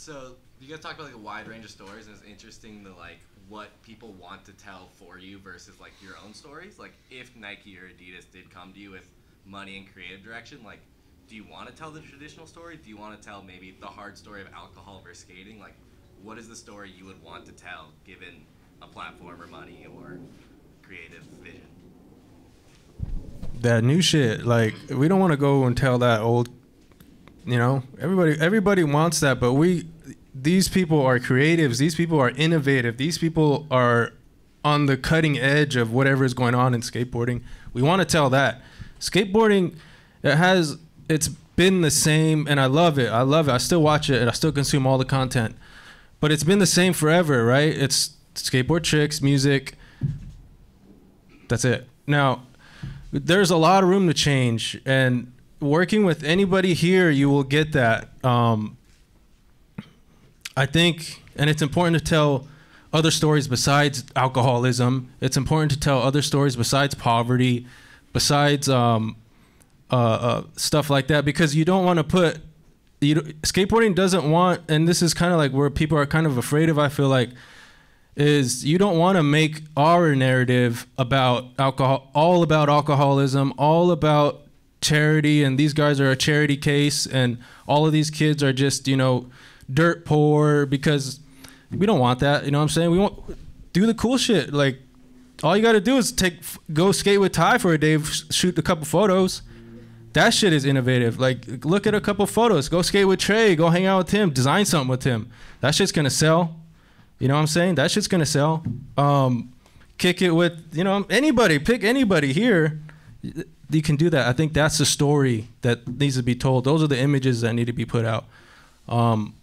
so you guys talked about like a wide range of stories, and it's interesting the like what people want to tell for you versus like your own stories. Like if Nike or Adidas did come to you with money and creative direction, like do you want to tell the traditional story? Do you want to tell maybe the hard story of alcohol versus skating? Like what is the story you would want to tell given a platform or money or creative vision? that new shit. Like we don't want to go and tell that old. You know, everybody everybody wants that, but we these people are creatives. These people are innovative. These people are on the cutting edge of whatever is going on in skateboarding. We want to tell that skateboarding it has it's been the same and I love it. I love it. I still watch it and I still consume all the content. But it's been the same forever, right? It's skateboard tricks, music. That's it. Now, there's a lot of room to change and working with anybody here you will get that um, i think and it's important to tell other stories besides alcoholism. It's important to tell other stories besides poverty besides um, uh, uh, stuff like that because you don't want to put you skateboarding doesn't want and this is kind of like where people are kind of afraid of i feel like is you don't want to make our narrative about alcohol all about alcoholism all about charity and these guys are a charity case and all of these kids are just you know dirt poor because we don't want that you know what i'm saying we want do the cool shit like all you got to do is take go skate with ty for a day shoot a couple photos that shit is innovative like look at a couple photos go skate with Tray go hang out with him design something with him that shit's gonna sell you know what I'm saying? That shit's gonna sell. Um, kick it with you know anybody. Pick anybody here. You can do that. I think that's the story that needs to be told. Those are the images that need to be put out. Um,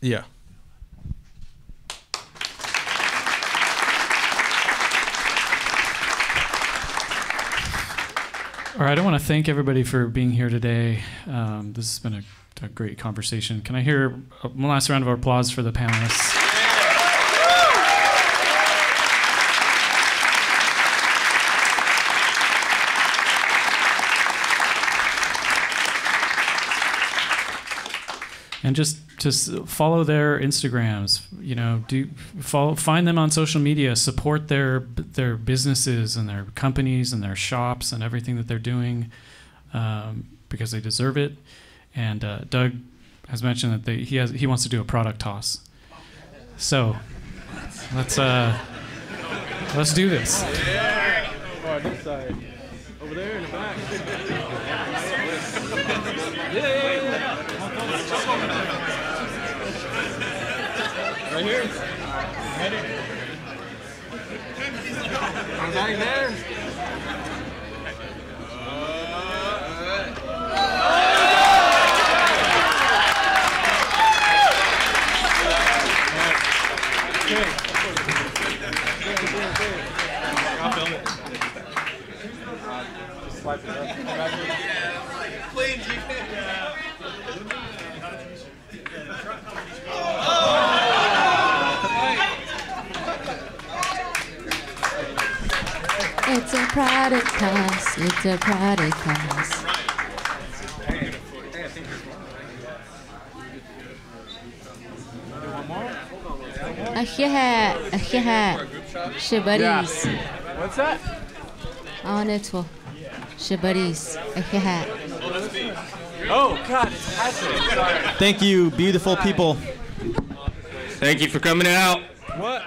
yeah. All right, I want to thank everybody for being here today. Um, this has been a a great conversation. Can I hear one last round of applause for the panelists? and just just follow their Instagrams. You know, do follow, find them on social media, support their their businesses and their companies and their shops and everything that they're doing um, because they deserve it. And uh, Doug has mentioned that they, he has he wants to do a product toss. So let's uh, let's do this. Over there in the back. Yeah. Right here. Ready? I'm back there. swipe it up. Yeah, please, you It's a product toss. It's a product toss. أخيها أخيها شباريس What's that? Oh, نتفو شباريس أخيها Oh God, it's Patrick. Thank you, beautiful people. Thank you for coming out. What?